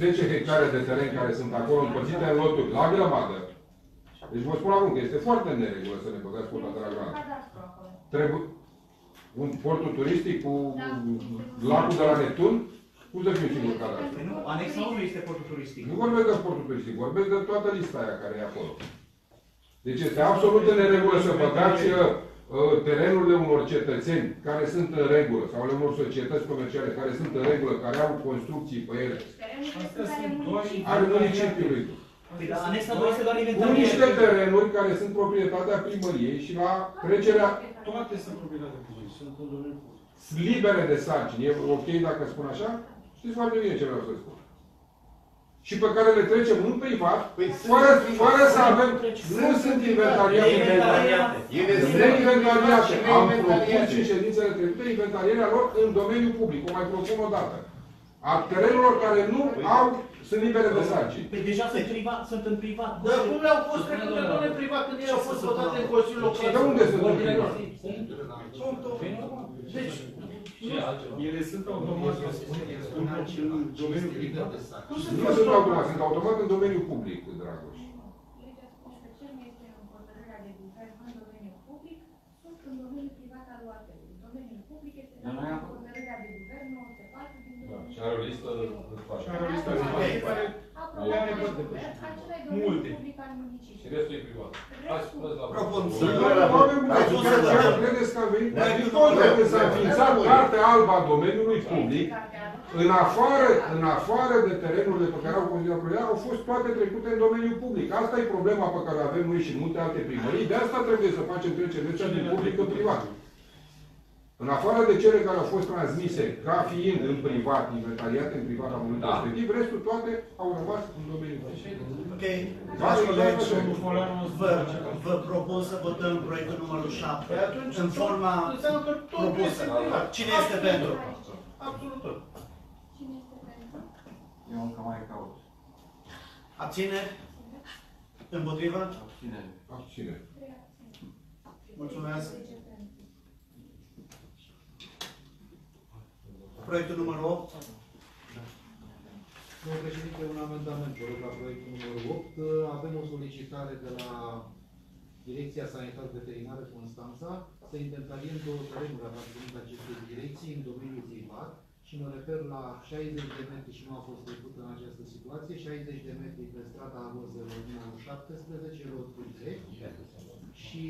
10 hectare de teren care sunt acolo împărțite în loturi, la grămadă. Deci vă spun acum că este foarte în neregulă să ne băgați pe la grămadă. Cadastru acolo. Trebuie un portul turistic cu lacul de la Neptun? Cum să fie singur cadastru? Păi nu, anexa 1 este portul turistic. Nu vorbesc de portul turistic, vorbesc de toată lista aia care e acolo. Deci este absolut în neregulă să băgați uh, uh, terenurile unor cetățeni care sunt în regulă, sau ale unor societăți comerciale care sunt în regulă, care au construcții pe ele, Terenurile Astea sunt ale sunt doar municipiului. ale municipiului. Păi, dar anexa 2 este doar Cu inventariere. niște terenuri care sunt proprietatea primăriei și la trecerea Toate sunt proprietate privată. Sunt în domeniul public. libere de sarcini. E ok dacă spun așa? Știți foarte bine ce vreau să spun. Și pe care le trecem în privat, Păi fără, sunt- fără să avem, nu sunt inventariate. Inventariate. Ele sunt Neinventariate. și Am propus neinventariate. și în ședințele trecute inventarierea lor în domeniul public. O mai propun o dată. A terenurilor care nu au, sunt libere de sarcini. Păi deja sunt privat, sunt în privat. Dar cum le-au fost trecute doamne privat când ele au fost votate în Consiliul Local? De unde sunt în Ordinea privat? De zi. Punctul. Deci, Și ele sunt automat în domeniul privat. cum se Nu sunt automat, sunt automat în domeniul public, Dragoș. Legea spune că ce nu este în hotărârea de guvern în domeniul public, sunt în domeniul privat al oamenilor. Domeniul public este Dar noi am- hotărârea de guvern 94 din Da, 2000. și are o listă de toate. Și are o listă de toate care Aprobarea le-are de văd de guvern, acela e Multe. domeniul public al Și municipiului. restul e privat. Hai, spuneți la Propun Să să- nu avem chiar, chiar credeți că am venit Da, din nu, contră, nu, când s-a nu, înființat nu, nu. Cartea Albă a domeniului public, Cartea albă. în afară, în afară de terenurile pe care au considerat proprietari, au fost toate trecute în domeniul public. Asta e problema pe care o avem noi și în multe alte primării. De asta trebuie să facem trecerea din public în privat. În afară de cele care au fost transmise ca fiind în privat, inventariate în privat la momentul Da. respectiv, restul toate au rămas în domeniul public. Ok, Da, dragi colegi, Domnul Foleanu o să vă, face. vă propun să votăm proiectul numărul 7 Păi atunci în tot- forma înseamnă că totul propusă. este privat. Cine este pentru? Absolut tot. Cine este pentru? Eu încă mai caut. Abțineri? Împotrivă? Abținere. Abține. Trei abțineri. Mulțumesc. Zece pentru. Proiectul numărul 8. Domnul președinte, un amendament, vă rog, la proiectul numărul 8. Avem o solicitare de la Direcția Sanitar Veterinară Constanța să inventariem două terenuri aparținând acestei direcții în domeniul privat și mă refer la 60 de metri și nu a fost trecut în această situație, 60 de metri pe strada Rozelor numărul 17, lotul D și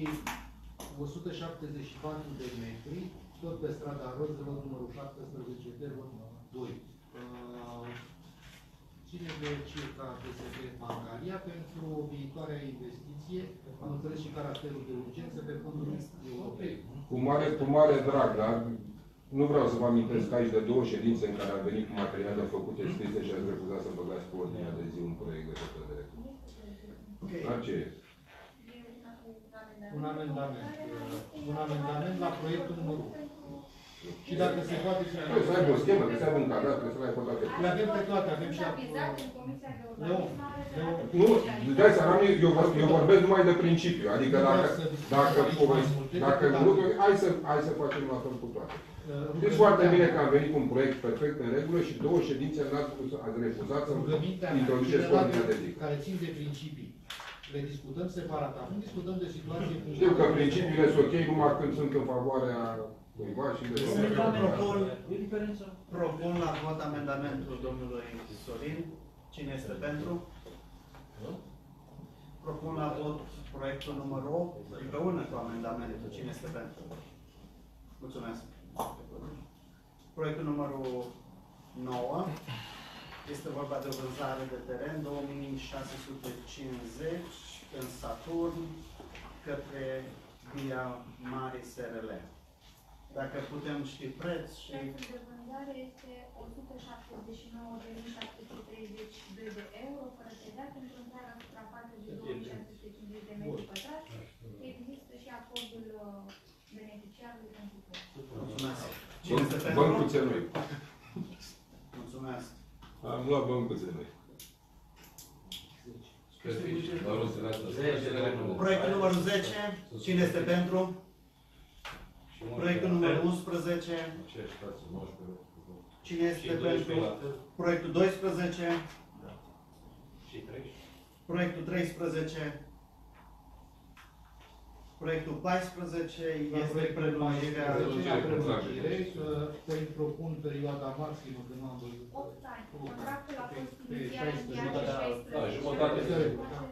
174 de metri tot pe strada Rozelor numărul 17, de lotul 2. Uh, ține de circa PSP Bancaria pentru o viitoare investiție, am înțeles și caracterul de urgență pe fonduri europene. Cu mare, cu mare drag, dar nu vreau să vă amintesc aici de două ședințe în care am venit cu materiale făcute scrise și ați refuzat să băgați pe ordinea de zi un proiect de hotărâre. Ok. Dar ce e? Un amendament, uh, un amendament la proiectul numărul 1. Și dacă se poate să Trebuie să aibă o schemă, trebuie să aibă un cadastru, trebuie să le ai pe toate. Le avem pe toate, avem și Sunt acolo. avizat în Comisia de Leo, Urbanism, are de Leo. la- Nu, îți dai seama, nu, eu, vor- eu vorbesc numai de principiu. Adică Nu dacă, vreau să discutăm dacă, aici povesti- mai multe, dacă decât nu, dacă- hai să, hai să facem la fel cu toate. Uh, Știți foarte bine că am venit cu un proiect perfect în regulă și două ședințe n-ați putut să ați refuzat să Rugămintea mea, introduceți pe ordinea de zi. care țin de principii, le discutăm separat. Acum discutăm de situație Știu că principiile sunt ok numai când sunt în favoarea cuiva și de Propun, propun la vot amendamentul domnului Sorin. Cine este pentru? Propun la vot proiectul numărul 8 împreună cu amendamentul. Cine este pentru? Mulțumesc. Proiectul numărul 9 este vorba de o vânzare de teren 2650 în Saturn către Via Mare SRL. Dacă putem ști preț și Prețul de vânzare este 179.732 de euro, fără TVA, pentru întreaga suprafață de 2650 de metri pătrați. Există și acordul uh, beneficiarului pentru toți. mulțumesc. Cine este pentru? Băncuțe noi. Mulțumesc. Am luat băncuțe noi. Specific, vă rog să le Proiectul numărul 10. Cine este pentru? Proiectul numărul 11. Cine este pentru? Proiectul 12. Proiectul 13. Proiectul 14 este prelungirea Prelungirea prelungire, că îi propun perioada maximă de nu am văzut. 8 ani. Contractul a fost Pe inițial 16, încheiat de jumătate. 16. Da, jumătate.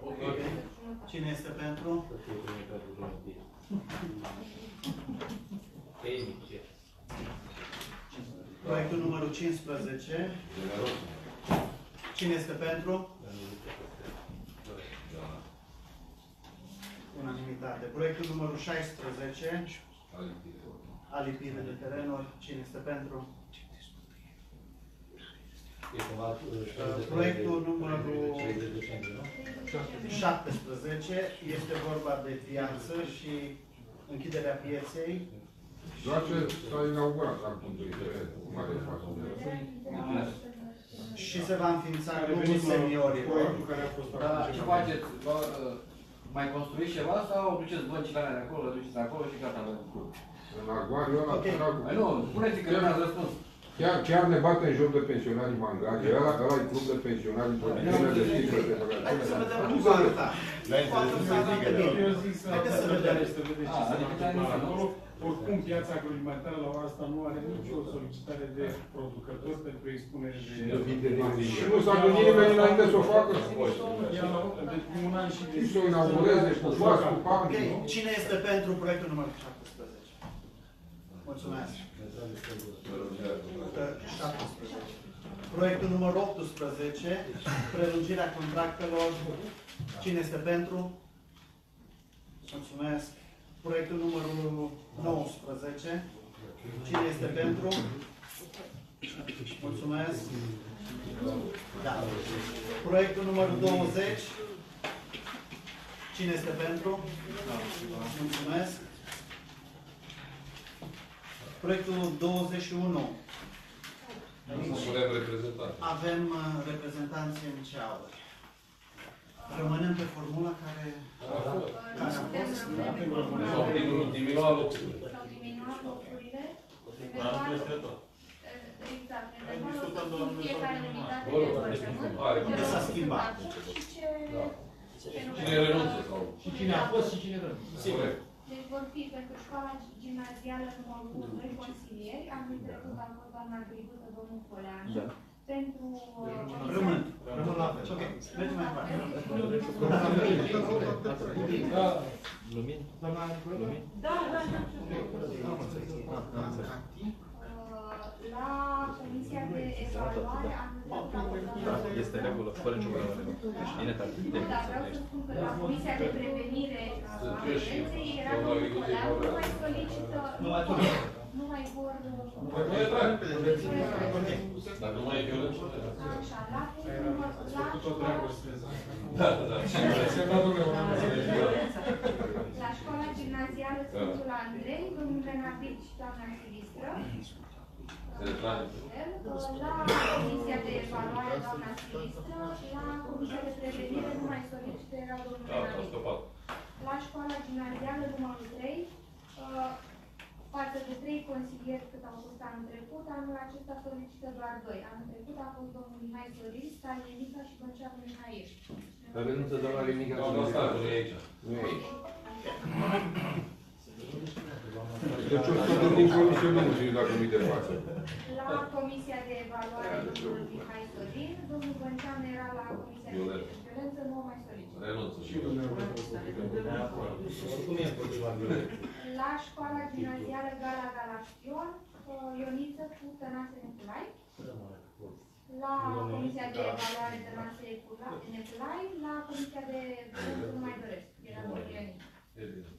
Ok. Cine este pentru? Proiectul numărul 15. Cine este pentru? Unanimitate. Proiectul numărul 16. Alipire de terenuri. Cine este pentru? Proiectul numărul 17 este vorba de piață și închiderea pieței. Doar ce s-a inaugurat acum 2 cu mare față. Și se va înființa grupul seniorilor. Proiectul care a fost Dar acum ce ceva. faceți? Vă, uh, mai construiți ceva sau duceți băncile alea de acolo, le duceți acolo și gata, avem club? În Agoanul ăla, Ok. săracul. Păi nu, spuneți că nu mi-ați răspuns. Chiar, chiar ne bate în joc de pensionari mangați. Ăla, ăla e club de pensionari într-o divină de sticlă de Haideți să vedem cum va arăta. Poate să arate bine. Eu zic să Haideți să vedem. să vedeți ce Ah, se adică va ți-ai întâmpla zis, nu? acolo. Oricum, piața agroalimentară la ora asta nu are nicio solicitare de producători pentru expunere de... Și nu s-a gândit nimeni înainte să o facă. Ia la deci un an și de... Și să o inaugureze cu foați, cu Ok, pambi. cine este pentru proiectul numărul 17? Mulțumesc. 17. Proiectul numărul 18, prelungirea contractelor. Cine este pentru? Mulțumesc. Proiectul numărul 19. Cine este pentru? Mulțumesc. Da. Proiectul numărul 20. Cine este pentru? Mulțumesc. Proiectul 21. Nu spunem reprezentant. Avem uh, reprezentanți în ceauri. Rămânem pe formula care, care a fost. Sau diminu- diminua locurile. S-au diminuat locurile. Eventual, Exact. Eventual o să fie fiecare unitate Vă de rog, învățământ. are, ce unde s-a rămân schimbat. acum Și ce... ce nu Cine renunță sau... Și cine a fost și cine rămâne. Sigur. Deci vor fi pentru școala gimnazială numărul 1, doi consilieri, anul trecut a fost doamna Gribuță, domnul Coleanu, pentru... uh, Rămân. Rămân la fel. Ok, mergem mai departe. Doamna Nicoleta? Da, da, da. La Comisia de Evaluare am Da, este în regulă, fără nicio problemă. Deci, bine, dar Nu, dar vreau să spun că la Comisia de Prevenire a Sunt eu și Violenței era doamna domnul Iguțe Coleanu, nu Coleanu. mai solicită, Nu mai nu mai vor... Dacă nu mai e violent, Așa, la punctul număr- la Cu tot școala- dragoste. Da, da, da. La școala gimnazială Sfântul Andrei, domnul Benavici și doamna Silistră, Se retrage. La Comisia de Evaluare, doamna Silistră, la Comisia de Prevenire, nu mai solicită, era domnul Da, a Renato. scăpat. La școala gimnazială numărul 3, uh, față de 3 consilieri cât au fost anul trecut, anul acesta solicită doar 2. Anul trecut a fost domnul Mihai Sorin, Stalin Nica și Bănceanu Mihai. Dar renunță de la nimic. Doamna Star, nu e aici. Nu e aici. Deci o să din comisie nu știu dacă mi de față. La Comisia de Evaluare, domnul Mihai Sorin, domnul Bănceanu era la Comisia de Violent. Violență, nu o mai solicită. Renunță. Și dumneavoastră. Oricum e împotriva violenței. La școala gimnazială Gala Galaction, uh, Ioniță cu Tănase Neculai. La Comisia de Evaluare Tănase Neculai, la Comisia de Violență nu mai doresc, era domnul Ioniță. E bine.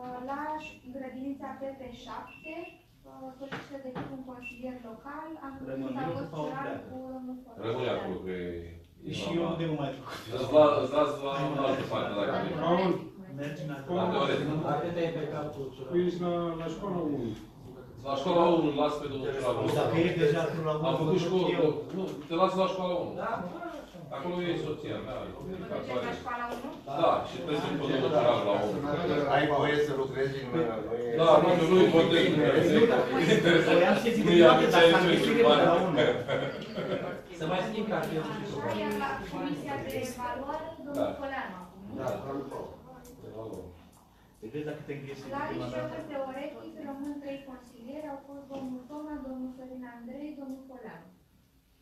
Uh, La ș- grădinița PP7, uh, solicită decât un consilier local, am Rămâne a fost sau curat pleacă? cu domnul Fără. Rămâne acolo, că e... Și eu de nu mai fac. Îți la- îți las la altă parte, dacă vrei. Raul, Mergi în La teoretic. Atâta e pe capul păi ești la, la școala 1. La școala 1 îl las pe domnul Ciuraru. Dacă e deja tu la Am făcut școală. eu. Nu, te las la școala 1. Acolo e soția mea. Mergeți la școala 1? Da, și trebuie să-l pun domnul Ciuraru la 1. Ai voie să lucrezi în... Da, nu, nu, nu-i votez. Voiam să zic Nu de i-am toate, dar înțeles s-a nici închis bani. la unul. Să mai schimb cartelul. Așa, iar la Comisia de Evaluare, domnul Da. Coleanu acum. nu? Da, Te vezi dacă te înghezi La prima liceul dată. teoretic rămân trei consilieri, au fost domnul Toma, domnul Sorin Andrei, domnul Coleanu.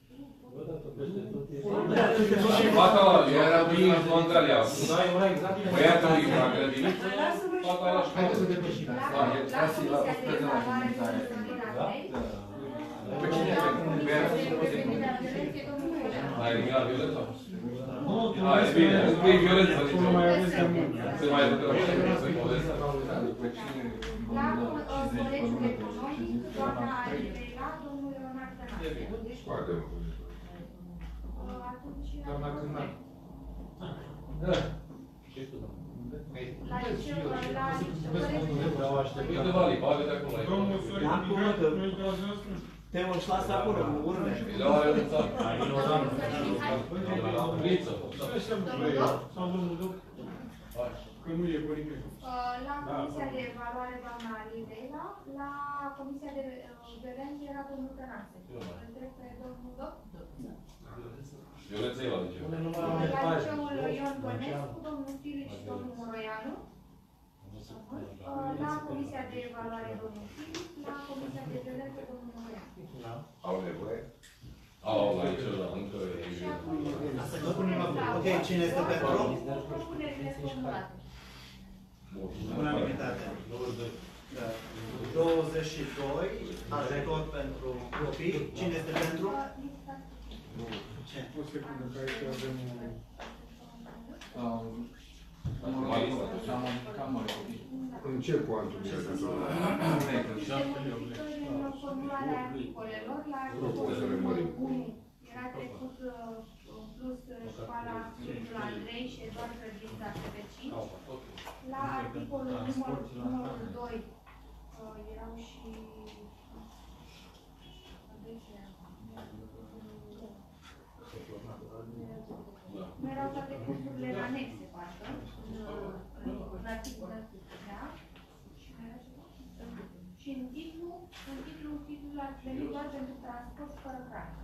Bă, dar tu peste tot e... Fata la, eu era bine în Antalya. Da, e ora exact. Băiatul e la grădiniță, fata la școală. Haideți să depășim. La, Da, la Comisia de Evaluare, domnul Sorin Andrei. Pe cine La pe Comisia de Prevenire a Violenței, domnul Coleanu. Ai eliminat violența? Nu, tu A, e bine, nu e violență Tu nici nu mai eu. aveți de mult. Se mai ducă la să povestea. După cine... La uh, Colegiul Economic, doamna Alivela, domnul Leonard Tănase. Deci, Foarte mult. Uh, atunci... Doamna Cârnan. La liceu, la liceu, Vreau aștept. Uite, Vali, bagă de acolo. ai Domnul făcut. Sorin, Am cuvântul. nu-i dați asta? Te își lasă acolo, cu urme. Le-au renunțat. Liță. Așa nu e. Sau domnul doctor. Că nu e părinte. Uh, La Comisia de Evaluare, doamna Alivela, la Comisia de uh, Violență era domnul Tănase. Îl întreb pe domnul doctor. Violența e la liceu. Unde nu mai am La liceul liceul Ion Bănescu, domnul Filic și domnul Moroianu. Uh, La Comisia de Evaluare, domnul Filic, la Comisia de Violență, domnul Moroianu. Au nevoie? Au, la liceu, da, încă e Și bine. acum, Ok, cine este pentru? Propunerile formulate. Unanimitate. Da. 22, ajutor pentru copii. Cine este pentru? Ce? O secundă, că aici avem... În ce cuantum e ajutorul? În formularea articolelor, la articolul 1 era trecut uh, plus uh, școala Sfântul Andrei și doar grădința PP5. La articolul numărul, numărul 2 uh, erau și nu erau toate cursurile în anexe, parcă, în, în, în articolul da? Și mai era ceva? Și în titlu, în titlu, titlul ar veni doar pentru transport fără hrană.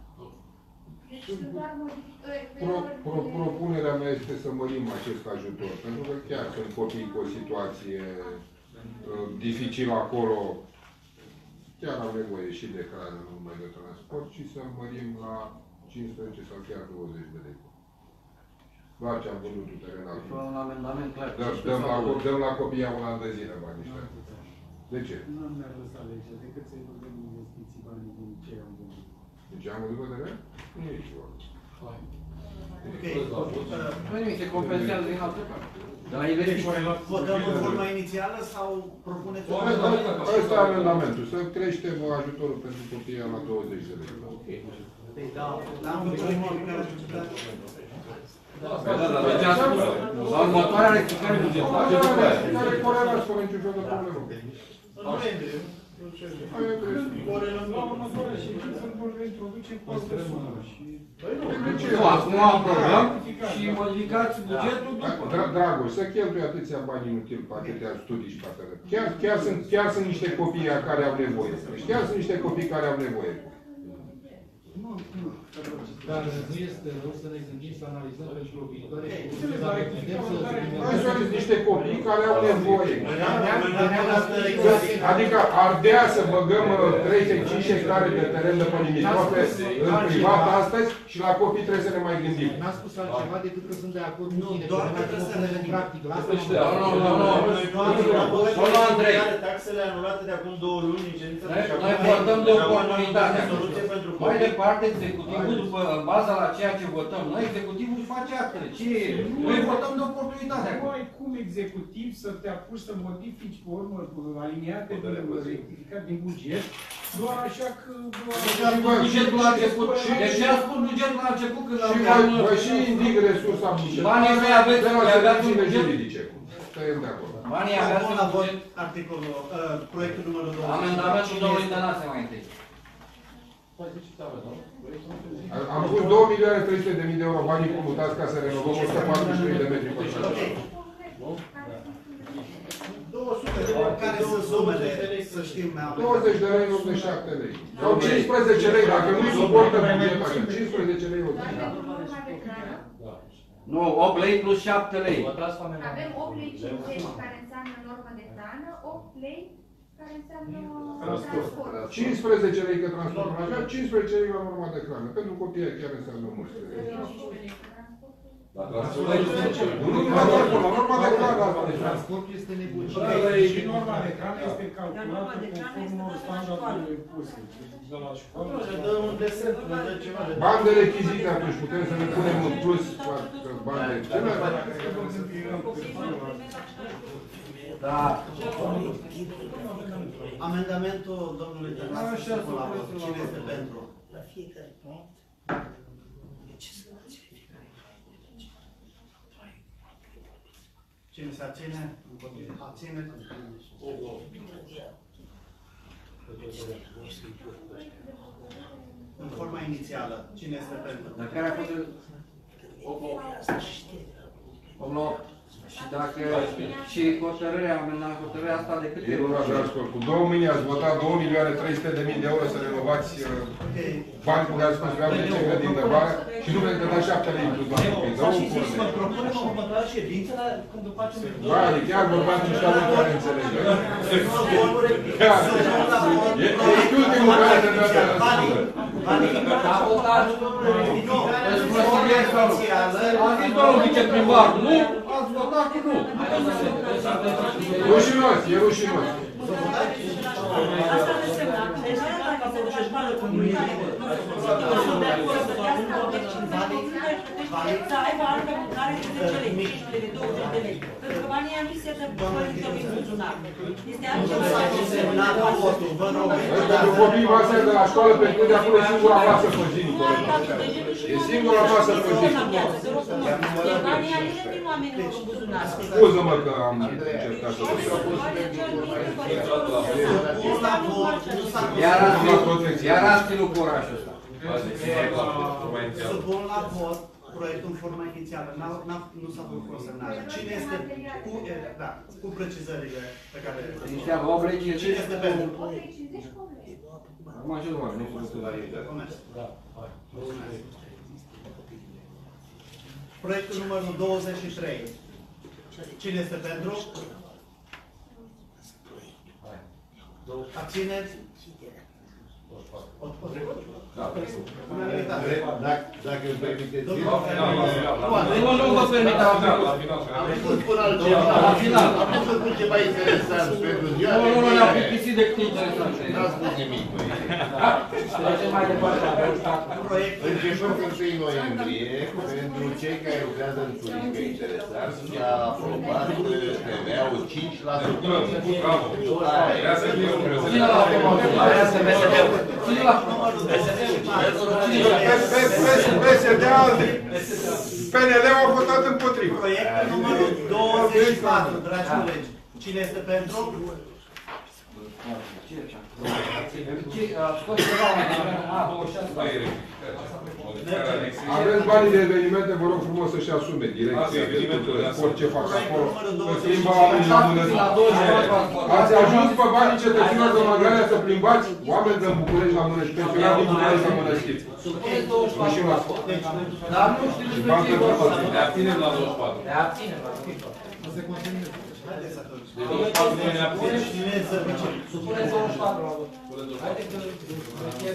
Deci sunt doar modificări. Pro, pro, propunerea mea este să mărim acest ajutor, pentru că chiar sunt copii cu o situație uh, dificilă acolo, chiar au nevoie și de hrană, nu numai de transport, și să mărim la 15 sau chiar 20 de lei. Doar ce am vândut teren Deci acum. un amendament clar. Dăm, dăm, la, dăm la copii un an de zile banii ăștia. De ce? Nu am mai lăsat legea, decât să-i vorbim investiții banii din ce am vândut. Deci am văzut de teren? Nu e nici vorba. Ok. Uh, Nu nimic, se compensează din altă parte. De la Deci, investiții. votăm în forma inițială sau propuneți o Ăsta ăsta e amendamentul, să creștem ajutorul pentru copiii la 20 de lei. Păi da, am făcut o modificare bugetară. Da, da, da, deci am spus. La următoarea rectificare bugetară. Care corelați fără niciun fel de problemă. În noiembrie. La următoarea ședință îl vor reintroduce cu altă sumă. Și Nu, acum aprobăm și modificați bugetul Da, după. Dra- Dragoș, să cheltui atâția bani inutil pe atâtea studii și pe atâtea. Chiar, chiar, sunt, chiar sunt niște copii care au nevoie. Deci chiar sunt niște copii care au nevoie. Dar nu este rău să ne gândim să analizăm pentru o viitoare și Înțeles, dacă dar putem să Noi sunt niște copii care au nevoie. Adică Adică Ardea să băgăm uh, 35 hectare de teren de pe limitrofe în privat astăzi și la copii trebuie să ne mai gândim. N-a spus altceva decât că sunt de acord cu Nu, tine. doar că că dacă trebuie o să punem ne în gândim. practică. La asta Este și de am- acord. Nu, nu, nu, nu. Domnul Andrei, taxele anulate de acum două luni în ședința Noi- și acum noi votăm de și acum oportunitate. avem soluție pentru mai copii. Departe, executivul, după, în baza la ceea ce votăm noi, executivul își face actele. Ce e? Noi votăm de oportunitate nu acum. ai cum executiv să te apuci să modifici pe urmă cu aliniate de rectificat din buget, doar așa că... Deci a spus bugetul la început. De ce a spus bugetul la început când Și aveam... vă, vă și indic resursa bugetară Banii ăia aveți- de la aveți un serviciile buget? juridice. Stăiem de acord. Banii aveați Acum în la vot buget. articolul, uh, proiectul numărul 2. Amendamentul domnului Tănase mai întâi. Am pus 2 milioane 300 de mii de euro banii comutați ca să renovăm 143 de metri pătrați. Ok. 200 de lei. Care sunt sumele, să știm mai 20 de lei în loc de 7 lei. Sau 15 lei, dacă nu suportă bugetul așa. 15 lei o zi. Avem norma de hrană, Nu, 8 lei plus 7 lei. avem 8 lei 50 care înseamnă normă de hrană, 8 lei care înseamnă Transport. transport. 15 lei că transportul așa, 15 lei la norma de hrană. Pentru copii chiar înseamnă mult. La transportul nu se duce. Nu, nu, la transport, la norma de hrană asta de hrană. Transportul este negociat. Și norma de hrană este calculată conform standardelor puse. Deci de la școală. Le dă un desen, le dă ceva de... Bani de rechizite atunci, putem să ne punem în plus bani de celălalt. Da. Amendamentul domnului Tănase Așa, supun la vot. supun la Cine vot. este pentru? La fiecare punct. Cine se abține? Abține. În forma inițială. Cine este pentru? Dar care a fost... 8 la 8. Și dacă... Și hotărârea, amendament, hotărârea asta de câte E una, dragi colegi, cu două mâini ați votat 2 milioane 300 de mii de euro să renovați uh, Ok. bani cu care ați construit 10 grădini de vară și nu vreți să dați 7 lei plus la copii. Dă o Să propunem o următoare ședință la- când facem... Ba, e chiar vorbeam cu niște oameni care înțeleg. Chiar. E ești ultimul care trebuie să răspundă. A votat... Nu. Îți consilier sau nu? A zis domnul viceprimar, nu? Ați votat cu nu. Rușinos, e rușinos. Asta înseamnă, deci dacă se duce la școală comunitară, să aibă altă mâncare de 10 lei, 15 lei, 20 de lei. Pentru că banii ăia nu se dă părintelor în buzunar. Este altceva. S-a semnat votul, vă rog. Noi pentru copii masa de la școală pe când de acolo e singura masă pe zi, Nicolae. E singura masă pe zi. Banii ăia nu din oamenilor în buzunar. Scuză-mă că am încercat să Supun la vot. Nu s-a Iar ați ținut- Iar ați ținut cu orașul ăsta. Supun la vot proiectul în forma inițială. N-a- n-a- Nu s-a făcut consemnare. Cine este cu, e, da, cu precizările pe care le Niște 8 lei, Cine este pentru? 8 lei 50 cu 8 lei. Acum ce doar, nu sunt la ei. Mulțumesc. Mulțumesc. Proiectul numărul 23. Cine este pentru? Abțineți? O- o trecut? Unanimitate. Dacă, dacă îmi permiteți, Domnul La final, la final, la final. Nu, nu vă permit, La am final, făcut. la final. am vrut să spun altceva. La final. Am făcut ceva interesant pentru ziua Nu, de nu, nu, mâine. ne-am plictisit de câte interesante. N-a spus nimic, băi. Trecem mai departe, avem stat. Proiectul Începând cu 1 noiembrie, pentru cei care lucrează în turism interesați, s-a aprobat TVA-ul 5%. Bravo. Vrea să fie un prezent. Cine l-a aprobat? Aia este PSD-ul. Cine l-a aprobat? PSD ALDE. PNL-ul a votat împotriva. Proiectul numărul 24, dragi colegi. Cine este pentru? Aveți banii de evenimente, vă rog frumos să-și asume Asta, direcția, evenimentul de asta. orice fac acolo. numărul Să 20. plimbă oamenii la mână. La 24. Ați ajuns pe banii cetățenilor de Mangalia să plimbați oameni din București la mână și pensionari din București la mână schiți. Supuneți Nu și 24. asta. Dar nu știu Și despre bancă ce e vorba. de Ne abținem la 24. Ne abținem la 24. O să continue. Haideți atunci. De 24 noi ne abținem. Cine e să zicem? Supuneți 24 la vot. Pune 24. Haide că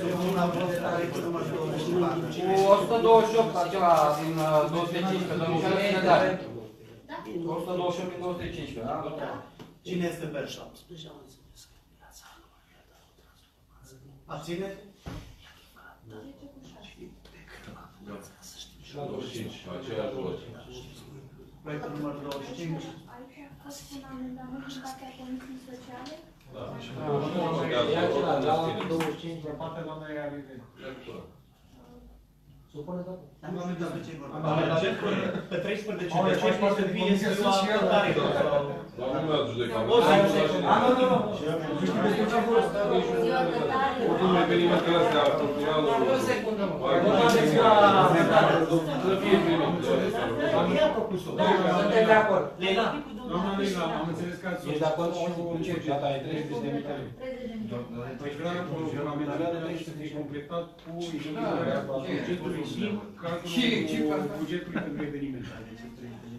Supunem la vot proiectul numărul 24. Cu 128 acela din uh, 215, domnul Șalinare. 128 din 215, da? Cine este pentru? Abține? Și la 25, aceeași vot. Proiectul numărul 25. Aici a fost un amendament din partea Comisiei Sociale. Da. Și E acela, la abținem. 25, la partea doamnei Arine. Supune da? Amendament de ce vorba? Amendamentul pe 13 Au decembrie fost parte să din fie Comisia ziua Socială. căltarilor sau... Doamne, nu mi-ați judecat. O să A, nu, nu, nu. Nu știu despre ce a fost. Ziua căltarilor. Oricum, evenimentele astea, culturalul... O secundă, mă. Vorba de ziua Să fie primit. Ea a propus-o. Suntem de acord. Leila, Doamna Leila, am înțeles că ați Ești de acord și cu ce? buget. Data e 30 de mii. 30 de mii. Păi vreau un amendament trebuie să fie completat cu includerea bugetului din cadrul Și- și- bugetului pentru evenimente.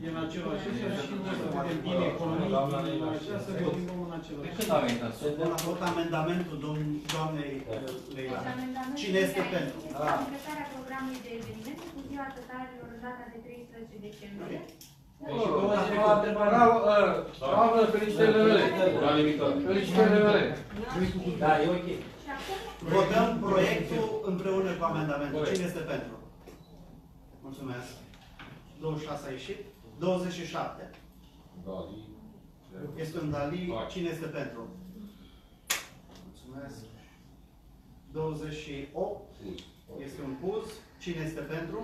E în același și o să vedem din economie, din așa, să continuăm în același. Când a venit asta? Supun la vot amendamentul domn- doamnei uh, Leila. Deci amendamentul Cine este aici pentru? Este completarea programului de evenimente cu ziua căltarilor în data de 13 decembrie. Deci, o întrebare. Bravo, bravo, felicitările mele. Unanimitate. Felicitările mele. Da, e ok. Și acum, Votăm proiectul împreună cu amendamentul. Cine este pentru? Mulțumesc. 26 a ieșit. 27. Dali. Este un Dali. Cine este pentru? Mulțumesc. 28. Este un Puz. Cine este pentru?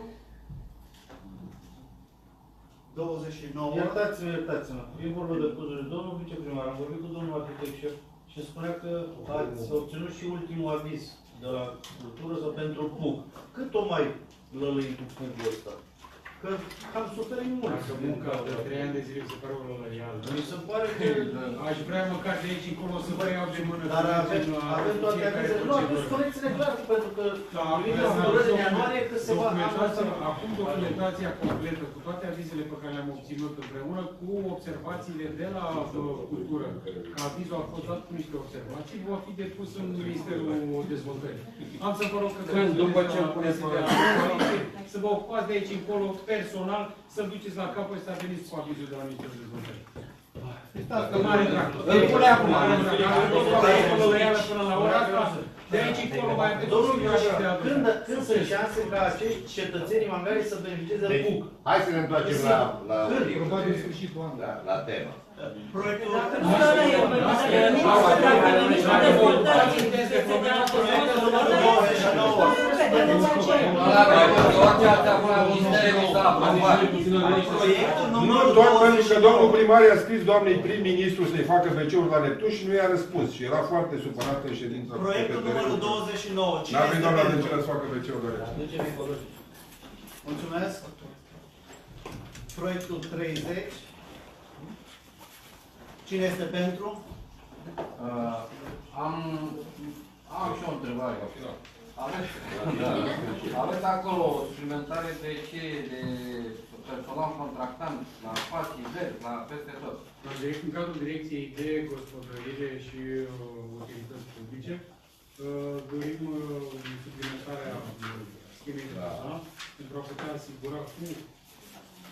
29. Iertați-mă, iertați-mă. E vorba de cuzuri. Domnul viceprimar, am vorbit cu domnul arhitect șef și îmi spunea că ați obținut și ultimul aviz de la cultură sau pentru PUC. Cât o mai lălăi cu PUC-ul ăsta? Că cam suferim mult. Dacă munca de 3 ani de zile se pare o lălăială. Mi se pare că Aș vrea măcar de aici încolo să vă iau de mână. Dar să avem, mergem la avem toate fiecare avizele. Nu, aveți procedură. corecțiile clare, pentru că Da, primim vreau să hotărâre în document- ianuarie că se va documentația, anunța. acum documentația completă cu toate avizele pe care le-am obținut împreună cu observațiile de la uh, cultură. Că avizul a fost dat cu niște observații, va fi depus în Ministerul Dezvoltării. Am să vă rog că Când? După ce la puneți Comisia să vă ocupați de aici încolo personal, să-l duceți la capăt și să veniți cu avizul de la Ministerul Dezvoltării. Că mare drag. Îl pune acum. Mare drag. Am fost la lălăială până la ora asta. De aici încolo mai aveți Domnul posibilitatea Viceprimar, de a când, când sunt șanse ca acești cetățeni mangari să beneficieze de Deci, PUC? hai să ne întoarcem la, la, Probabil sfârșitul anului. la, la temă. Proiectul Dacă nu stă la el, pentru că nici nu se dacă ministrul dezvoltării este de la Proiectul numărul 29. Orice ați avut la ministere, nu s-a aprobat. Proiectul Nu numărul doar pentru că 29. domnul primar i-a scris doamnei prim-ministru să-i facă WC-uri la Neptun și nu i-a răspuns. Și era foarte supărat în ședința. Proiectul pe numărul terenul. 29. Cine N-a venit este doamna de pentru? ce să facă WC-uri la Neptun. Ducem ecologic. Mulțumesc. Proiectul 30. Cine este pentru? Uh, am, am și o întrebare. Aveți, aveți acolo o suplimentare de ce? De personal contractant, la spații verzi, la peste tot. În direct- În cadrul direcției de gospodărire și uh, utilități publice, uh, dorim uh, suplimentarea uh, schemei de personal pentru a putea asigura cu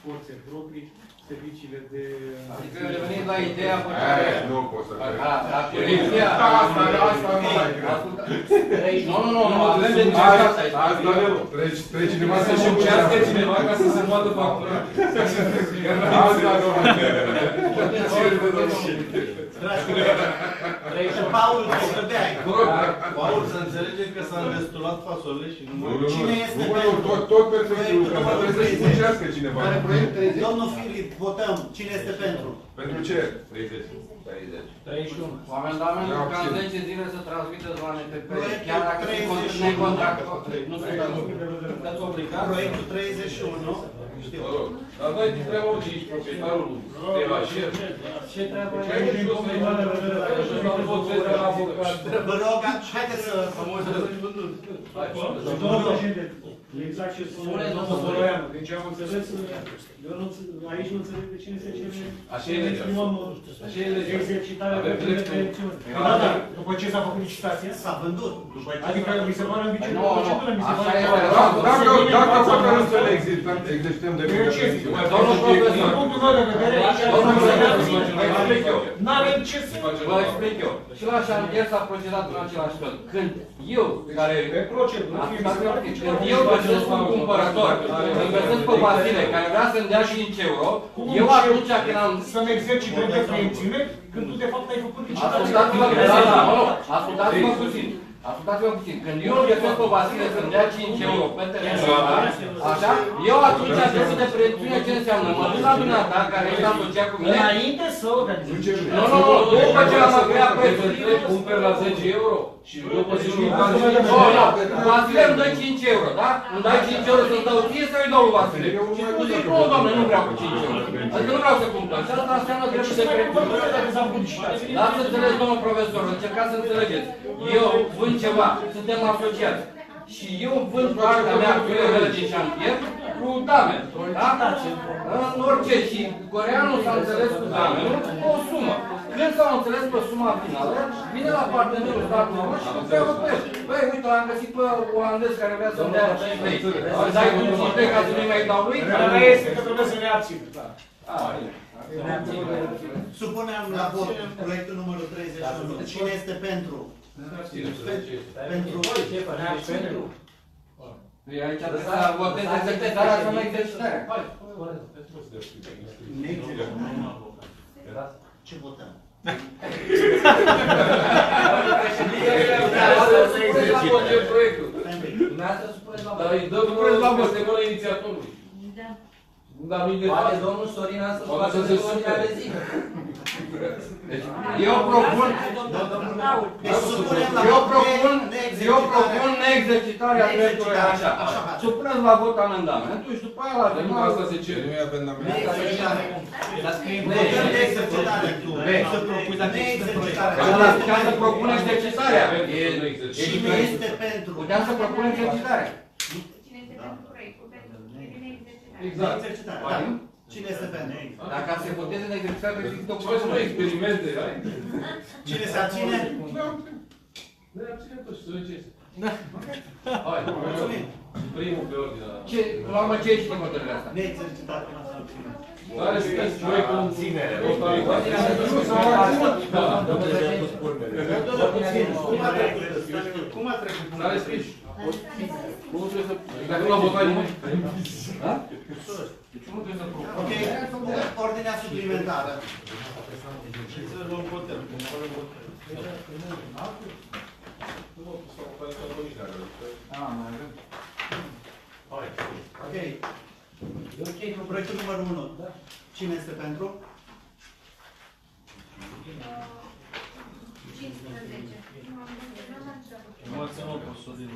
forțe proprii serviciile de... Adică revenind la ideea pe care... Aia, Nu pot să cred. Da, da, direcția... Asta, asta nu mai cred. Ascultă. Nu, nu, nu, nu, avem de Hai, discutat aici. Asta nu. Treci, treci cineva Să să-și muncească cineva ca să se poată factura. Asta nu mai cred. Dragi colegi, și Paul, te stăbeai. Paul, să înțelegem că s-a învestulat fasole și nu Nu, mai... nu, nu. Cine este Nu, nu, pentru? tot, tot perfect Proiectul lucrăm, dar numărul trebuie să-și 30. muncească cineva. Care proiect 30? Domnul Filip, votăm. Cine este pentru? Pentru ce? 30. 30. 31. Cu amendamentul Da, ca în abțin. 10 zile să transmiteți la NTP, Proiectul chiar dacă se 31. conține contract, nu sunt Sunteți obligați? Proiectul 31, știu. Mă rog, dar noi te întrebăm ce ești proprietarul Temașer. Ce treabă Ce ai și cum să-i mână Și nu am fost de la avocat. Vă rog, haideți să... Domnul președinte, exact ce spune domnul Soroianu. Deci am înțeles, eu nu, înțe- aici nu înțeleg de cine se cere. Așa e legea. Exprimăm Așa e legea. exercitarea Avem de dreptul. prevențiune. Da, da, după ce s-a făcut licitația? S-a vândut. Adică mi se pare ambicios Nu, de nu, procedură, mi se așa pare... este. Dacă, dacă hotărâm să le exercităm, exercităm de Eu ce zic? Domnul profesor. Din punctul meu de vedere, aici Domnul nu se profesor, abține. vă explic eu. N-avem ce să... Vă explic eu. Și la șantier s-a procedat în același fel. Când eu, care... Pe procedură. Asta e ok. Când eu găsesc un cumpărător, îl găsesc pe Vasile, care vrea să-mi dea 5 euro, eu atunci când am... Să-mi exercit drept de preemțiune, când tu de fapt ai făcut licitația. Ascultați-mă, da, da, mă rog, ascultați-mă puțin. Ascultați-mă puțin. Când eu îl găsesc pe Vasile să-mi dea 5 euro pe terenul ăla, așa, eu atunci trebuie de prețuie ce înseamnă. Mă duc la dumneata, care ești asociat cu mine, Înainte să organizezi. nu, nu, nu, după ce am agreat prețul, Cumperi la 10 euro și după ce nu Nu, nu, Vasile îmi dă 5 euro, da? Îmi dai 5 euro să-l dau ție sau îi dau lui Vasile? Și tu zici, nu, doamne, nu vreau cu 5 euro. Adică nu vreau să cumpăr. Și asta înseamnă dreptul de preț. Lasă înțeles, domnul profesor, încercați să înțelegeți. Eu vând ceva, suntem asociați. Și eu vând partea mea cu mele din șantier cu dame. Da? În orice. Și coreanul s-a înțeles cu damenul cu o sumă. Când s-au înțeles pe suma finală, vine la partenerul statului român și întreabă pe el. Băi, uite, l-am găsit pe olandez care vrea să-mi dea 5 lei. Îți dai tu 5 lei ca să nu-i mai dau lui? Care este că trebuie să ne abținem. Ah, Supunem la vot proiectul numărul 31. Cine este pentru? Pentru Pentru. Păi aici trebuie să voteze exercitarea sau nu exercitarea. Ce votăm? Dar îi dăm peste mână inițiatorului. Da. Dar nu-i de Poate domnul Sorin să Poate scoată să de se ordinea supere. de zi. Deci, eu propun, Deci supunem la eu vot propun, eu neexercitarea. propun neexercitarea dreptului Neexercitarea. așa. Așa face. Supuneți la vot amendamentul și după aia la Dar nu final asta se cere. Nu e amendament. Neexercitare. Ne- Votăm neexercitare. Să propui la neexercitare. Că ăla puteam să propun exercitarea. E nu există. Cine este pentru? Puteam să propun exercitarea. Cine este pentru proiectul? Pentru devine exercitare. Exact. Exercitare. Da. Cine este pentru? Dacă ca să se voteze în exercitare, trebuie să există o Ce faci, mă, procedură. experimente, ai? Cine se abține? Ne abținem tot și să vedem ce este. Hai, Mulțumim. primul pe ordinea. Ce, la urmă, ce ești în hotărârea asta? Neexercitare. Care este proiectul în sine? Cum a trecut? Cum a trecut? S-a respins. Nu trebuie să... Dacă nu a votat nimeni. Da? Deci nu trebuie să propun. Ok, ordinea suplimentară. Ah, mai avem. Ok. Proiectul numărul 1. Cine este pentru? 15. Nu am Nu mă țin cu Sorin.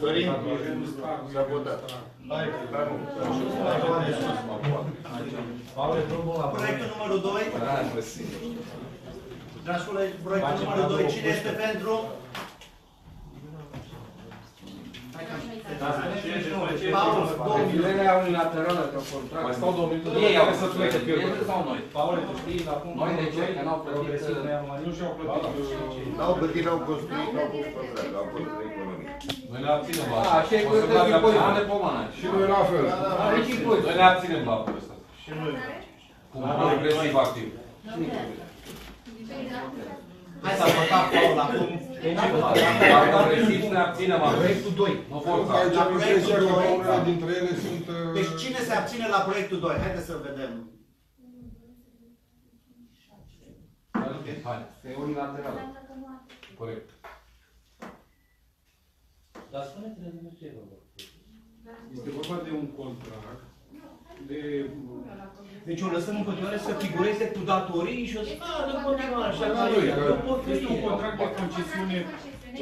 Sorin, s-a votat. Hai, hai, Proiectul numărul 2. Dragi colegi, proiectul numărul 2. Cine este pentru? Paul, două minute. Filele unilaterală de contract. Mai stau două minute. Ei au să plece pe Ei sau noi? Paul, tu știi, acum... Noi de ce? Că n-au plătit... Progresiv, noi am mai nu și-au plătit. N-au plătit, n-au construit, n-au făcut pătrat, n-au făcut economie. Noi ne abținem la A, asta. așa e O cu să dați impozit abținere. de pomană. Și noi la fel. Are și impozit. Noi ne abținem la apul ăsta. Cu progresiv activ. Hai să votăm, Paul, acum. Dacă progresiv ne abținem acum. Proiectul 2. Nu forța. Aici am impresia că unele dintre ele sunt... uh, Deci cine se abține la proiectul 2? Haideți să vedem. Hai, E unilateral. corect. Dar spune-te de ce e vorba. Este vorba de un contract de Deci o lăsăm în continuare să figureze cu datorii și o să vadă în continuare așa Da, ca da, ei. da. Nu pot fi Este un contract de concesiune.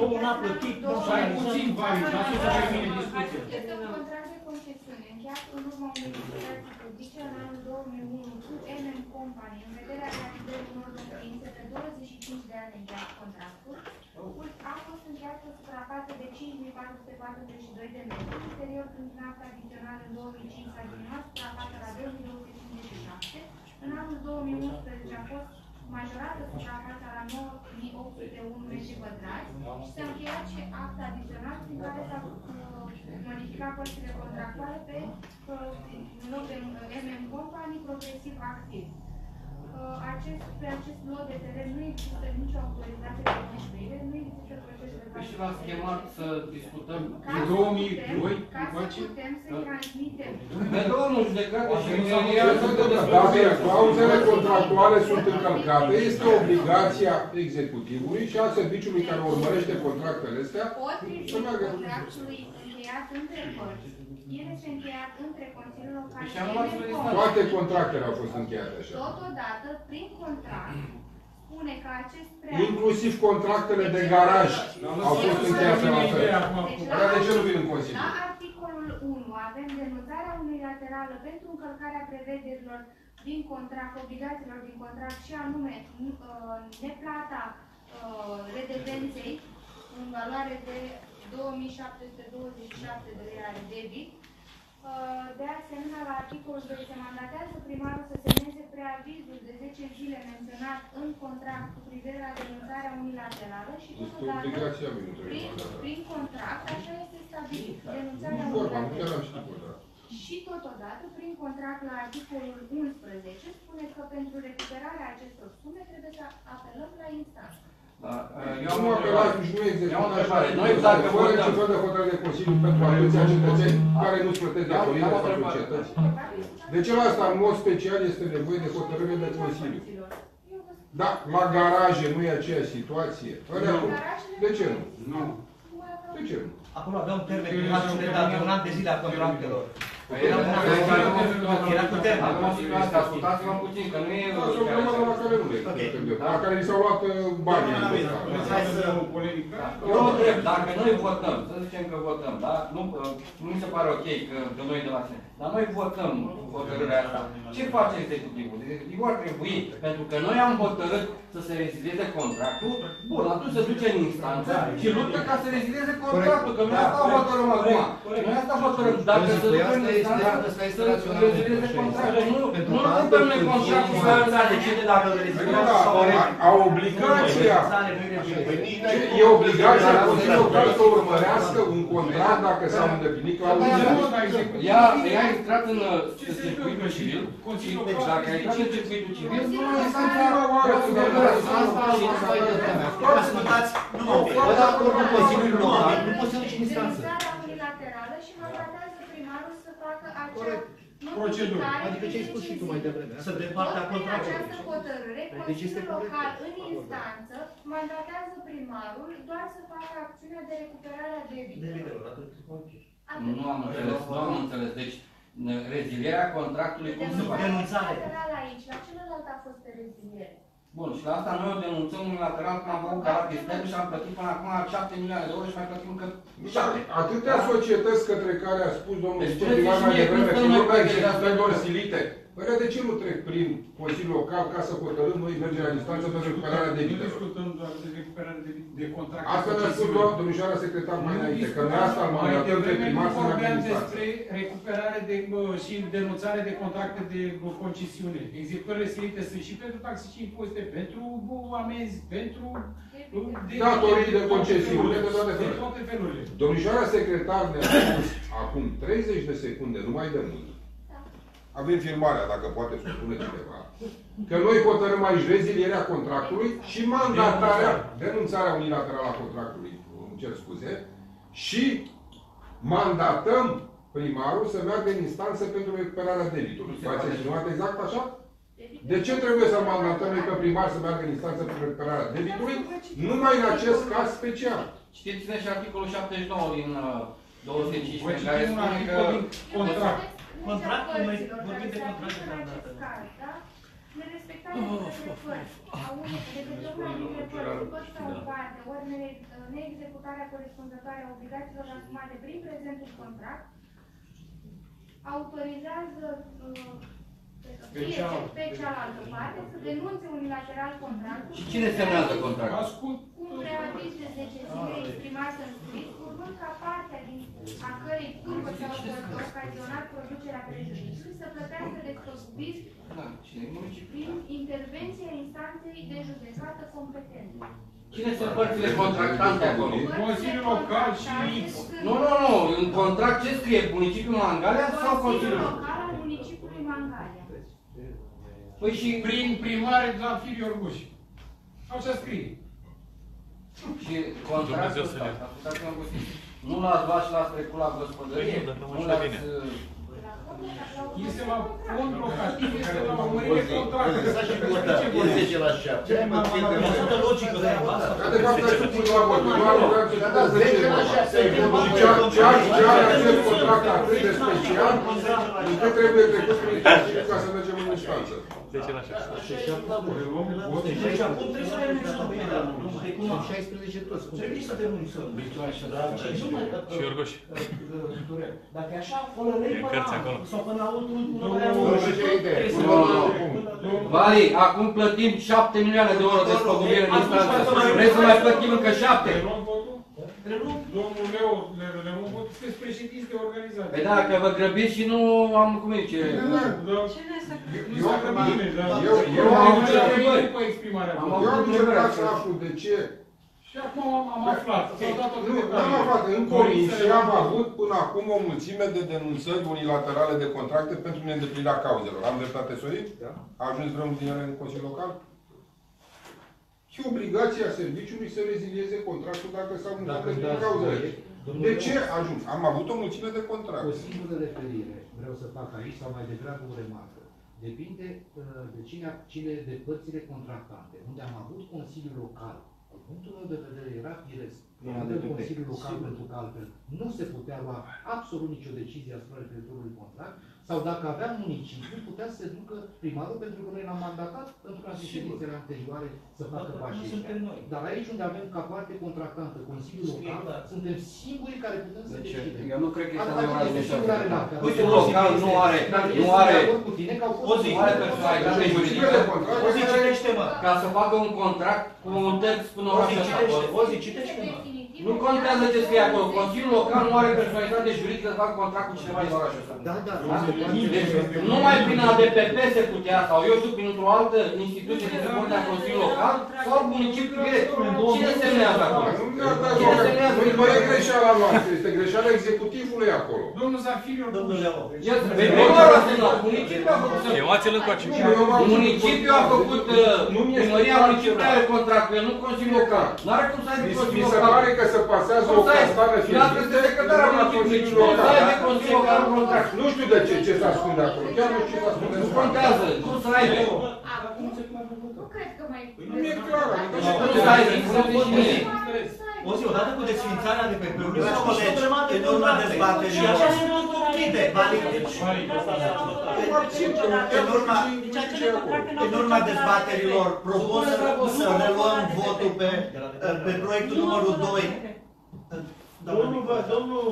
Omul n-a plătit, nu s-a Mai puțin valid, la sus termine discuția. Este un contract de concesiune încheiat în urma unei licitații publice în anul 2001 cu MM Company în vederea realizării unor locuințe pe 25 de ani încheiat contractul. A fost încheiat o suprafață de 5442 de metri, ulterior prin act adițional în 2005 s-a diminuat suprafața la 2257. În anul 2011 a fost majorată suprafața la 9801 metri pătrați și s-a încheiat și act adițional prin care s-a uh, modificat părțile contractuale pe uh, loc de MM Company progresiv activ. Uh, Acest, pe acest lot de teren nu există nicio autoritate de construire, nu există proces de Păi și l-am chemat să discutăm. Ca În să 2002, putem- Ca să face? putem să-i transmitem Pe domnul judecată și Dacă imediat clauzele contractuale sunt încălcate, este obligația executivului și a serviciului care urmărește contractele astea să potrivit meargă. contractului încheiat între părți. El este încheiat între Consiliul Local Deci și am luat MM să Company. Toate contractele au fost încheiate așa. Totodată, prin contract, spune că acest prea... Inclusiv contractele de garaj au fost încheiate la fel. Deci, Dar de ce nu vin în La Consiliu? articolul 1 avem denunțarea unilaterală pentru încălcarea prevederilor din contract, obligațiilor din contract și anume nu- uh, neplata uh, redevenței în valoare de 2727 de lei are debit. Uh, De asemenea, la articolul 2 se mandatează primarul să semneze preavizul de 10 zile menționat în contract cu privire la denunțarea unilaterală și Este totodată obligația mea, nu trebuie prin, mandatat. prin contract, așa este stabilit, denunțarea Vorba, nu chiar unilaterală. am citit contract. Și totodată, prin contract la articolul 11, spune că pentru recuperarea acestor sume trebuie să apelăm la instanță. Da, eu am Nu o întrebare. apelați și nu Eu am o executați întrebare. așa. Noi dacă fără votăm- niciun fel de hotărâre de Consiliu pentru atâția cetățeni care nu-ți plătesc datoriile Am o sau întrebare. societăți. De ce la asta, în mod special, este nevoie de hotărâre de Consiliu? Da, la garaje nu e aceeași situație. Alea nu. De ce nu? Nu. De ce nu? Acum avea un termen de maxim de dat, un an de zile a contractelor. Păi era un an de zile. Era cu termen. Acum situația, ascultați-mă puțin, că nu e... Da, sunt probleme la care nu le La care li s-au luat uh, banii. Hai să o polemică. Eu mă întreb, dacă noi votăm, să zicem că votăm, da? Nu, nu mi se pare ok că, că noi de la sine. Dar noi votăm hotărârea asta. Ce face executivul? Executivul ar trebui, pentru că noi am hotărât să se rezilieze contractul, bun, atunci se duce în instanță și luptă ca să rezilieze contractul, că noi asta hotărâm acum. Noi asta hotărâm, dacă se duce în instanță, să rezilieze contractul. Nu, nu luptăm noi contractul să Instanța decide dacă îl Păi reziliază da, sau a- Au obligația. E obligația Consiliului Local să urmărească un contract dacă s-au îndeplinit clauzele. Ea, ea a intrat în uh, circuitul civil și deci dacă a intrat în circuitul civil, nu mai instanța Oare să sunt dea de dreptul. Asta nu mai dă temea. Ascultați, nu mă opresc. Fără acordul Consiliului Local, nu poți să duci în instanță. Denunțarea unilaterală și mandatează primarul să facă acea Corect. Procedură. notificare Adică ce ai de spus și 10 tu mai zile. devreme. Să dea partea Tot prin contractului. această hotărâre, Păi deci este Consiliul corect. Local în instanță mandatează primarul doar să facă acțiunea de recuperare a debitelor. Debitelor, atât. Atât. Nu am înțeles, nu am înțeles. Deci, ne- rezilierea contractului cum se face? Denunțare. unilateral aici, la celălalt a fost de reziliere. Bun, și la asta noi o denunțăm unilateral că am făcut garat extern și am plătit până acum 7 milioane de euro și mai plătim încă Da, atâtea societăți către care a spus domnul Deci viceprimar spuneți-și mai mie, devreme cum că stăm nu noi mai pe executărilor aceea- silite. Păi de ce nu trec prin Consiliul Local ca să hotărâm noi mergem la instanță pentru recuperarea Nu debitelor? discutăm doar de recuperare de, de contracte. Asta ne-a spus concesiune. doamna domnișoara secretar mai înainte, că noi asta îl Mai mandatăm pe devreme primar nu să meargă vorbeam în instanță. despre recuperare de, bă, și denunțare de contracte de bă, concesiune. Executările silite sunt și pentru taxe și impozite, pentru bă, amenzi, pentru bă, de- Datorii de toate concesiune, felurile. de toate De felurile. toate felurile. Domnișoara secretar ne-a spus acum 30 de secunde, nu mai de mult, avem filmarea, dacă poate să o spune cineva, că noi hotărâm aici rezilierea contractului și mandatarea, denunțarea unilaterală a contractului, îmi cer scuze, și mandatăm primarul să meargă în instanță pentru recuperarea debitului. V-ați exprimat exact așa? De ce trebuie să mandatăm noi pe primar să meargă în instanță pentru recuperarea debitului? Numai în acest caz special. Citiți-ne și articolul 79 din uh, 25, Vă în care citim un spune că... articol din contract. Contractul, mai părților vorbim care de se contract aplică în acest deocamdată. caz, da? Nerespectarea de către părți, a unei, de către una dintre părți, părți sau parte, ori ne- neexecutarea corespunzătoare a obligațiilor asumate prin prezentul contract, autorizează uh, Pe fie cealaltă. pe cealaltă parte să denunțe unilateral contractul. Și cine semnează contractul? Ascult. Cu un preaviz de 10 zile exprimat în scris, urmând ca partea din a cărei curbă sau ocazionat producerea prejudiciului să plătească despăgubiri Da, cine? Municipiul. prin intervenția instanței de judecată competente. Cine sunt părțile contractante acolo? Consiliul Local și... Nu, nu, nu. În contract ce scrie? Municipiul Mangalea sau Consiliul Consiliul? Local al municipiului Mangalia. Păi și, Prin primare de la Firii Orguș. Așa scrie. și contractul ăsta, ascultați mă puțin. Nu l-ați luat și l-ați trecut la gospodărie? Păi nu, dacă mă Nu știu l-ați... bine. uh, Este la fond locativ, este la urmărire contractă. Lăsați și vota. E 10 la 7. Hai mă, fie de Asta logică, da, asta. Dar de fapt ai supus la vot. Doar vreau să Da, spun 10 la 7. Și ce ar- ce ar- ce are acest contract atât de special, încât trebuie trecut prin Consiliu ca să mergem în instanță. 10 la 6. Deci acum trebuie să renunțăm pe el. Deci cum Sunt 16 toți. cum Trebuie să denunțăm. Și nu mai- Și Orgoș. Dacă e așa, până lei E până cărți la acolo. sau până la ultimul până Domnul- la domnul urmă. ce idee? Trebuie să Nu, nu, luăm- nu. Vali, acum plătim 7 milioane de euro de spăgubire în instanță. Vrei să mai plătim încă 7? Reluăm votul? Reluăm. Domnul meu, le reluăm votul, sunteți președinți de organizație. Păi da, că vă grăbiți și nu am cum e ce... Da, da. Eu Eu am bine, da. Eu, eu am am avut întrebări. după exprimarea Am mea. avut Eu am întrebări. încercat să aflu de ce. Și acum am, am aflat. S-au dat toate Nu, n-am detaliile. aflat. În Dorințele comisie am mele. avut până acum o mulțime de denunțări unilaterale de contracte pentru neîndeplinirea cauzelor. Am dreptate, Sorin? Da. A ajuns vreunul din ele în Consiliul Local? Și obligația serviciului să rezilieze contractul dacă s-au Dacă îndeplinit dați cauzele. voie, domnul De Leu, ce ajung? Am avut o mulțime de O contracte. singură referire vreau să fac aici, sau mai degrabă o remarcă. Depinde uh, de cine, cine de părțile contractante. Unde am avut Consiliul Local, din punctul meu de vedere, era firesc. Era de Consiliul Local pentru că altfel nu se putea lua absolut nicio decizie asupra referitorului contract, sau dacă aveam municipiu, putea să se ducă primarul, pentru că noi l-am mandatat pentru ca ședințele anterioare să facă Dacă pașii nu ăștia. suntem noi. Dar aici unde avem ca parte contractantă Consiliul Scrie Local, clar. suntem singurii care putem să Deci, decidem. eu nu cred că este Asta adevărat este de așa. singura remarcă. Consiliul local nu are, Dar nu sunt are, de acord cu tine că au fost O zi. nu are personalitate juridică O zi citește, mă. ca să facă un contract cu un text până O oraș zi așa. citește, o zi citește, mă. Nu contează ce scrie acolo. Consiliul local nu are personalitate juridică să facă contract cu cineva din orașul ăsta. Da, da, Deci, numai prin ADPP se putea, sau eu știu, prin o altă instituție de subordine a Consiliului Local, sau municipiul direct. Cine semnează acolo? Nu mi-a dat Cine voie. semnează? Nu nu e greșeala noastră, este greșeala executivului acolo. Domnul Zafiriu, Domnul Leo. Ia să- Pe primarul a semnat, municipiul a făcut semnat. Chemați-l încoace. Municipiul a făcut, uh, primăria municipiului are contractul, el nu Consiliul Local. N-are cum să aibă Mi Consiliul se Local. pare că se pasează o Cum să aibă? castană Dumneavoastră fierbinte sunteți secretarul la municipiului. Consiliul Cum să Local. aibă Consiliul Local un contract? Nu știu de ce, ce se ascunde acolo. Chiar nu știu ce se ascunde. Nu în spate. contează, cum să aibă? Acum, nu cred că mai... Nu mi-e clar. adică Nu cum să aibă, spuneți și mie. O zi, odată cu desfințarea de pe pe Dragi colegi, în urma dezbaterii- Și așa se întâmplă. Bine, valid. În urma, în urma dezbaterilor, propun să, să reluăm votul pe, pe proiectul numărul 2. Domnul, bă, domnul,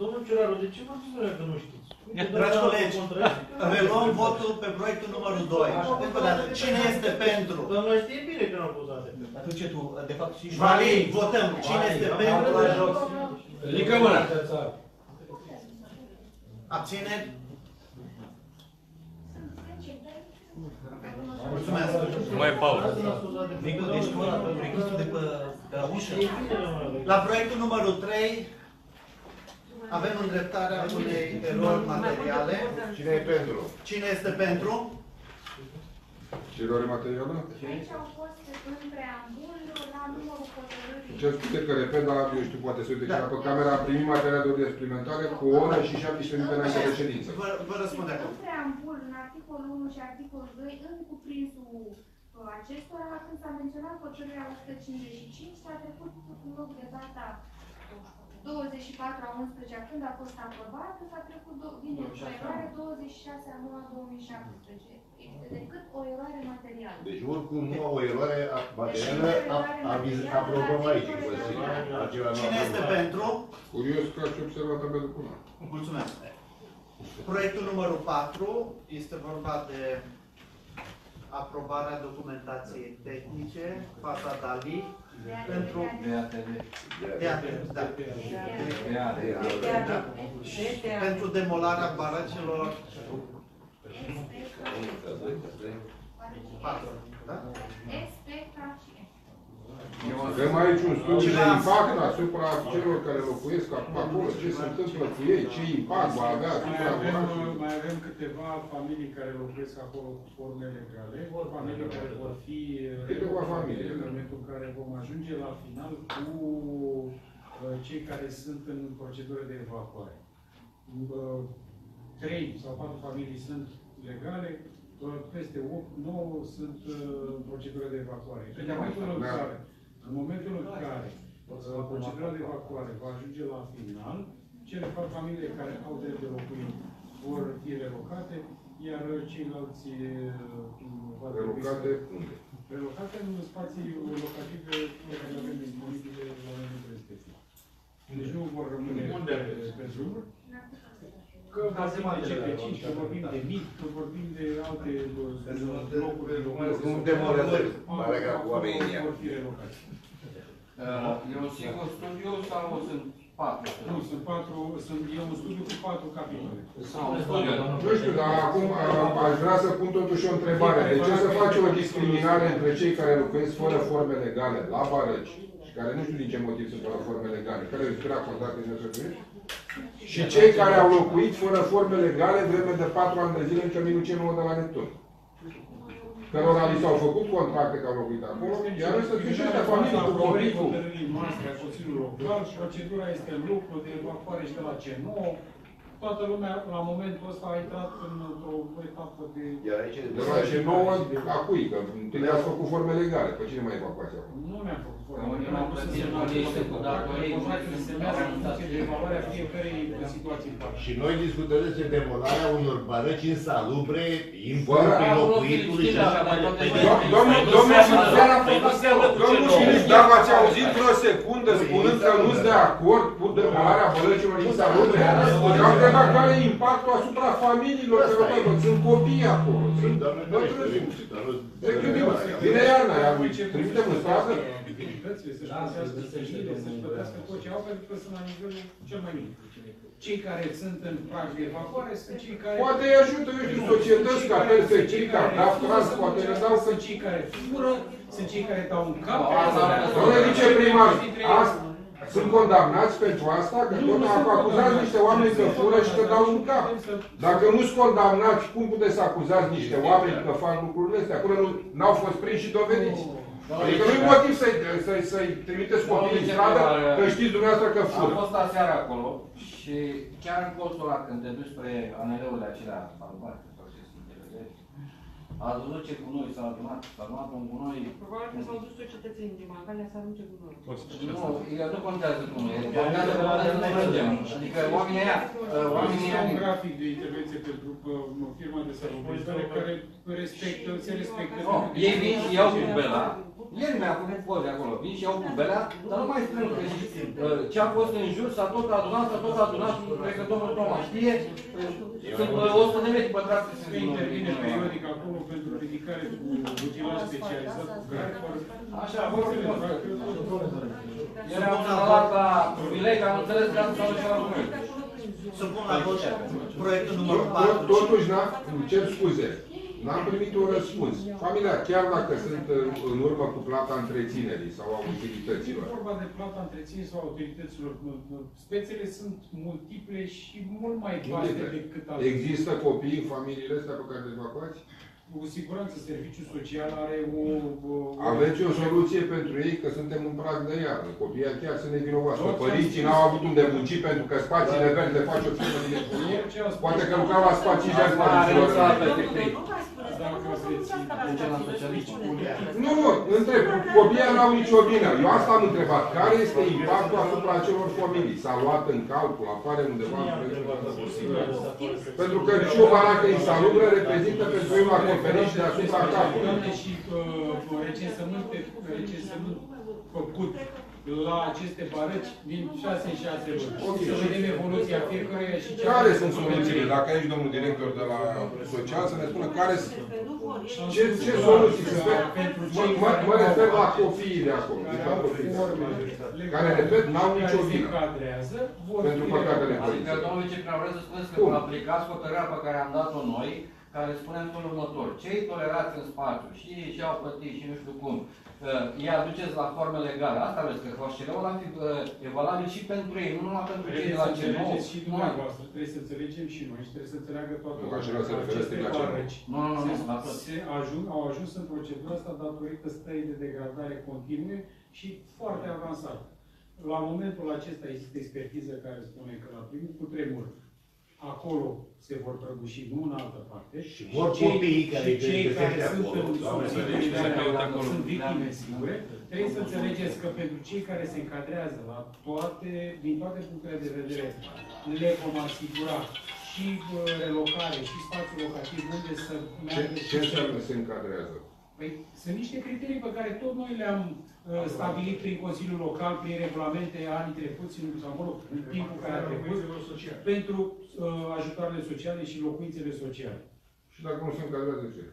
domnul Ciuraru, de ce vă spune că nu știți? Dragi colegi, reluăm votul pe proiectul numărul 2. Încă o dată, cine este pentru? Domnul știe bine că nu au votat. Atunci tu, de fapt, și Valid, votăm. Cine este pentru? Ridică mâna. Abțineri? Mulțumesc. Nu mai e pauză. Nicu, deci tu ăla, registrul de pe, de la ușă. La proiectul numărul 3 avem îndreptarea unei erori materiale. Cine e pentru? Cine este pentru? Și eroare materială? Aici au fost în preambul la numărul hotărârii. Ce scuze că repet, dar eu știu, poate se uite Da. da. pe camera, am primit materiale de suplimentare cu o oră și 17 minute înainte de ședință. Vă, vă răspund acum. În preambul, în articolul 1 și articolul 2, în cuprinsul uh, acestora, când s-a menționat hotărârea 155, s-a trecut în loc de data 25 24 a 11 când a fost aprobat, s-a trecut do- bine, o eroare 26 a 9 a 2017. Este decât o eroare materială. Deci oricum nu au o eroare a- materială, a- aviz- aprobăm aici în Consiliu. Altceva nu Cine este aprobăm. pentru? Curios că ați observat tabelul până. Mulțumesc. Proiectul numărul 4 este vorba de aprobarea documentației tehnice, fața Dali, pentru DATV. DATV, da. DATV. Da. Și pentru demolarea barăcelor patru, da? SP, K și E. Avem aici un studiu de impact asupra celor care locuiesc acum acolo, ce se întâmplă cu ei, ce impact va avea Mai asupra avem, orașului. mai avem câteva familii care locuiesc acolo cu forme legale, familii care vor fi Câteva relocate familii, în da. momentul în care vom ajunge la final cu uh, cei care sunt în procedură de evacuare. Uh, Trei sau patru familii sunt legale, uh, peste 8, 9 sunt uh, în procedură de evacuare. În momentul în Da. care, în momentul în care uh, procedura de evacuare va ajunge la final, cele patru familii care au drept de locuit vor fi relocate, iar ceilalți uh, va trebui Relocate să- unde? relocate în spații locative pe care le avem disponibile la momentul respectiv. Deci nu vor rămâne Unde? pe, pe drum. Că vorbim de CP5, că vorbim de MIT, că vorbim de alte uh, locuri de locuințe. Nu demolări, paragraf cu oamenii în ea. Vor fi relocați. Uh, E un singur studiu sau sunt patru? Nu, sunt patru, sunt, e un studiu cu patru capitole. Sau un studiu. Nu știu, dar acum a- aș vrea să pun totuși o întrebare. De ce să face o discriminare între cei care locuiesc fără forme legale la Barăci și care nu știu din ce motiv sunt fără forme legale, care își vrea contracte în SFR, și cei care au locuit fără forme legale vreme de patru ani de zile în căminul C9 de la Neptun? Cărora li s-au făcut contracte că au locuit acolo, iar să fie și ăștia familii cu copii cu... Hotărârii noastre a Consiliului Local, procedura este în lucru de evacuare și de la C9. Toată lumea, la momentul ăsta, a intrat într-o etapă de... Iar aici De la C9 a cui? Că întâi ați făcut forme legale. Pe cine mai evacuați acum? Nu mi-am făcut Că formă. unii Eu n-au am pus în plătit semnat condiții cu contract, datorii, contractul se unii semnează în au funcție de evaluarea fiecărei situații în parte. Și noi discutăm despre demolarea unor bărăci insalubre, Fără- improprii locuitului și așa mai departe. Domnul, domnul, domnul Filiș, dacă ați auzit vreo secundă spunând că nu sunt de acord cu demolarea bălăcilor insalubre, deci am întrebat care e impactul asupra familiilor, că bă, sunt copii acolo. Sunt Doamne, ferește, dar nu- Ne gândim, vine iarna, iar trimitem în stradă. Utilitățile să-și plătească chiриile, să-și plătească tot ce au, pentru că sunt la nivelul cel mai mic. Cei care sunt în prag de evacuare sunt cei care... Poate îi ajută, eu știu, societăți ca Persecii, ca Daftras, poate le dau să... Sunt cei care fură, sunt cei care dau în cap. Domnule viceprimar, asta, sunt condamnați pentru asta, că tot acuzați niște oameni că fură și că dau în cap. Dacă nu sunt condamnați, cum puteți să acuzați niște oameni că fac lucrurile astea, până nu n-au fost prinși și dovediți? Adică nu-i motiv să-i să să trimiteți copiii în stradă, că știți dumneavoastră că Am fură. fost aseară acolo și chiar în colțul ăla, când te duci spre aneleurile acelea albastre sau ce sunt ele, vezi, ați văzut ce gunoi s-a adunat, s-a adunat un gunoi... Probabil că s-au dus toți cetățenii din Mangalia să arunce gunoi. Nu, el nu contează gunoi, el contează că noi nu mergem. Adică oamenii aia, uh, oamenii Există un aia... grafic de intervenție pentru uh, firma de salubrizare care respectă, se respectă... Nu, ei vin și iau cubela, el mi-a făcut poze acolo, vin și iau cubela, dar nu mai strâng, că și, uh, ce a fost în jur s-a tot adunat, s-a tot adunat, cred că domnul Toma știe, uh, sunt uh, 100 de metri pătrați să Se se intervine periodic acolo pentru ridicare cu utilaj specializat, cu griper. Așa, vorbim. Era un salat la privileg, am înțeles că asta s-a dus și la gunoi. Să pun la vot proiectul numărul Tot- 4. Totuși, n-am, îmi cer scuze, n-am primit un răspuns. Familia, chiar dacă sunt în, în urmă cu plata întreținerii sau a Nu e utilităților, vorba de plata întreținere sau autorităților. Spețele sunt multiple și mult mai vaste decât alte. există copii în familiile astea pe care le evacuați? Cu siguranță, serviciul social are o... o Aveți o soluție pentru ei că suntem în prag de iarnă. Copiii chiar sunt nevinovați. Că Tot ce am părinții spus. n-au avut unde munci pentru că spațiile verzi le face o firmă din economie. Poate că lucrau la spații și Acum are o saltă, alți Petri. Nu vă spune Dacă vreți, Duce la socialism. Nu, nu, întreb, copiii n-au nicio vină. Eu asta am întrebat. Care este impactul asupra acelor familii? S-a luat în calcul, apare undeva în proiectul? Pentru că și o baracă insalubră reprezintă pentru ei un acoperiș deasupra capului. Doamne, și uh, recensământ, recensământ făcut la aceste barăci din 6 în 6 luni. Ok. Să vedem evoluția fiecăruia și ce... Care sunt soluțiile? Dacă aici domnul director de la social să ne spună care sunt ce, ce soluții se mă, mă, mă refer la copiii de acolo, de la copii, care, repet, n-au nicio vină pentru păcatele Adică, părinților. domnul viceprimar, vreau să spuneți că Cum? aplicați hotărârea pe care am dat-o noi, care spune în felul următor. Cei tolerați în spațiu și și au plătit și nu știu cum, uh, îi aduceți la forme legale. Asta vreți, că HCL-ul va fi uh, e valabil și pentru ei, nu numai pentru cei de Trebuie să la CNO. înțelegeți și dumneavoastră, trebuie să înțelegem și noi și trebuie să înțeleagă toată Nu, că acela se referă Aceste strict la CNO. barăci Nu, nu, nu, se- la tot. se ajung, au ajuns în procedura asta datorită stării de degradare continue și foarte avansat. La momentul acesta există expertiză care spune că la primul cutremur acolo se vor prăbuși, nu în altă parte. Și vor cei- copiii care și cei găsesc care sunt acolo. în Doamne, subsidiile ferește, alea, să dacă acolo. sunt victime Da. sigure, trebuie să înțelegeți că pentru cei care se încadrează la toate, din toate punctele de vedere, le vom asigura și uh, relocare, și spațiu locativ unde să Ce, meargă ce înseamnă se încadrează? Păi sunt niște criterii pe care tot noi le-am uh, stabilit prin Consiliul Local, prin regulamente anii trecuți, sau mă rog, în timpul care a trecut, pentru uh, ajutoarele sociale și locuințele sociale. Și dacă nu se încadrează ce?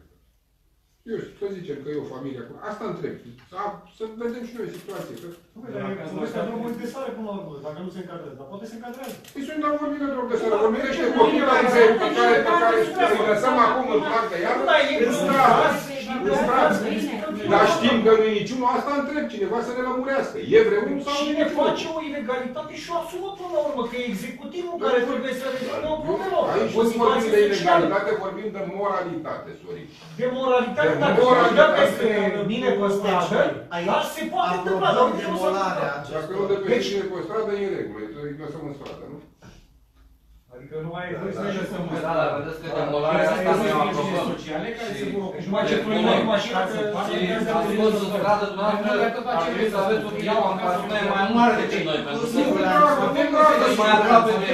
Eu știu, să zicem că e o familie acolo. Asta întreb. Să, să vedem și noi situație. Că... Ăsta nu mă găsare până la urmă, dacă nu se încadrează, dar poate se încadrează. Păi sunt dar vorbim de o găsare. Vorbim niște copii la exemplu pe care, pe care îi lăsăm acum în prag de iarnă, în stradă. În stradă. Dar știm că nu e niciunul. Asta întreb cineva să ne lămurească. E vreunul sau nu e Cine vreunul? face o ilegalitate și o asumă până la urmă, că e executivul care trebuie să rezolve o problemă. Aici O nu vorbim situație de socială. ilegalitate, vorbim de moralitate, Sorin. De moralitate, De dacă moralitate. se dă peste mine pe stradă, Aici dar se poate întâmpla. dar aprobăm uite, nu s-a demolarea întâmplat. Dacă nu de pe cine pe stradă, e în regulă. Îi lăsăm în stradă, nu? Adică nu mai e Să ne lăsăm în Da, da, vedeți că demolarea asta Există noi o serviciile aprobăm. sociale care se Și- vor ocupa Numai ce de pune noi, la mașină ca să că- facă- Și ați fost în stradă dumneavoastră, ar trebui să aveți o iau în pasiune mai mare decât noi, pentru că Nu, dragă, nu, dragă, sunteți mai aproape de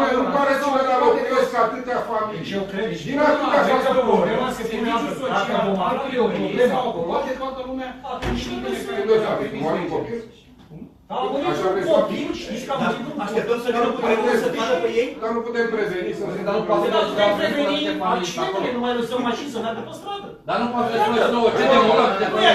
Dragă, știați-ne să ne spunem, nu pare cine la locuiesc atâtea familii. Eu cred Din atâtea cred că familii. problema se pune Serviciul social, social, al dacă priorii, problema s-au acolo, ocupat de toată lumea. atunci Știți trebuie de să- care Nu, nu da, avem nu am copil. Da, am venit Așa un vreți copil, să- știți că am Dar venit un așteptăm să vină cu preguntă să vadă pe ei? Dar nu putem preveni să se Dar nu întâmple. poate Dar să putem dau preveni niște familii pe accidentele, acolo. nu mai lăsăm mașini să meargă pe stradă. Dar nu poate să spuneți nouă ce demolăm,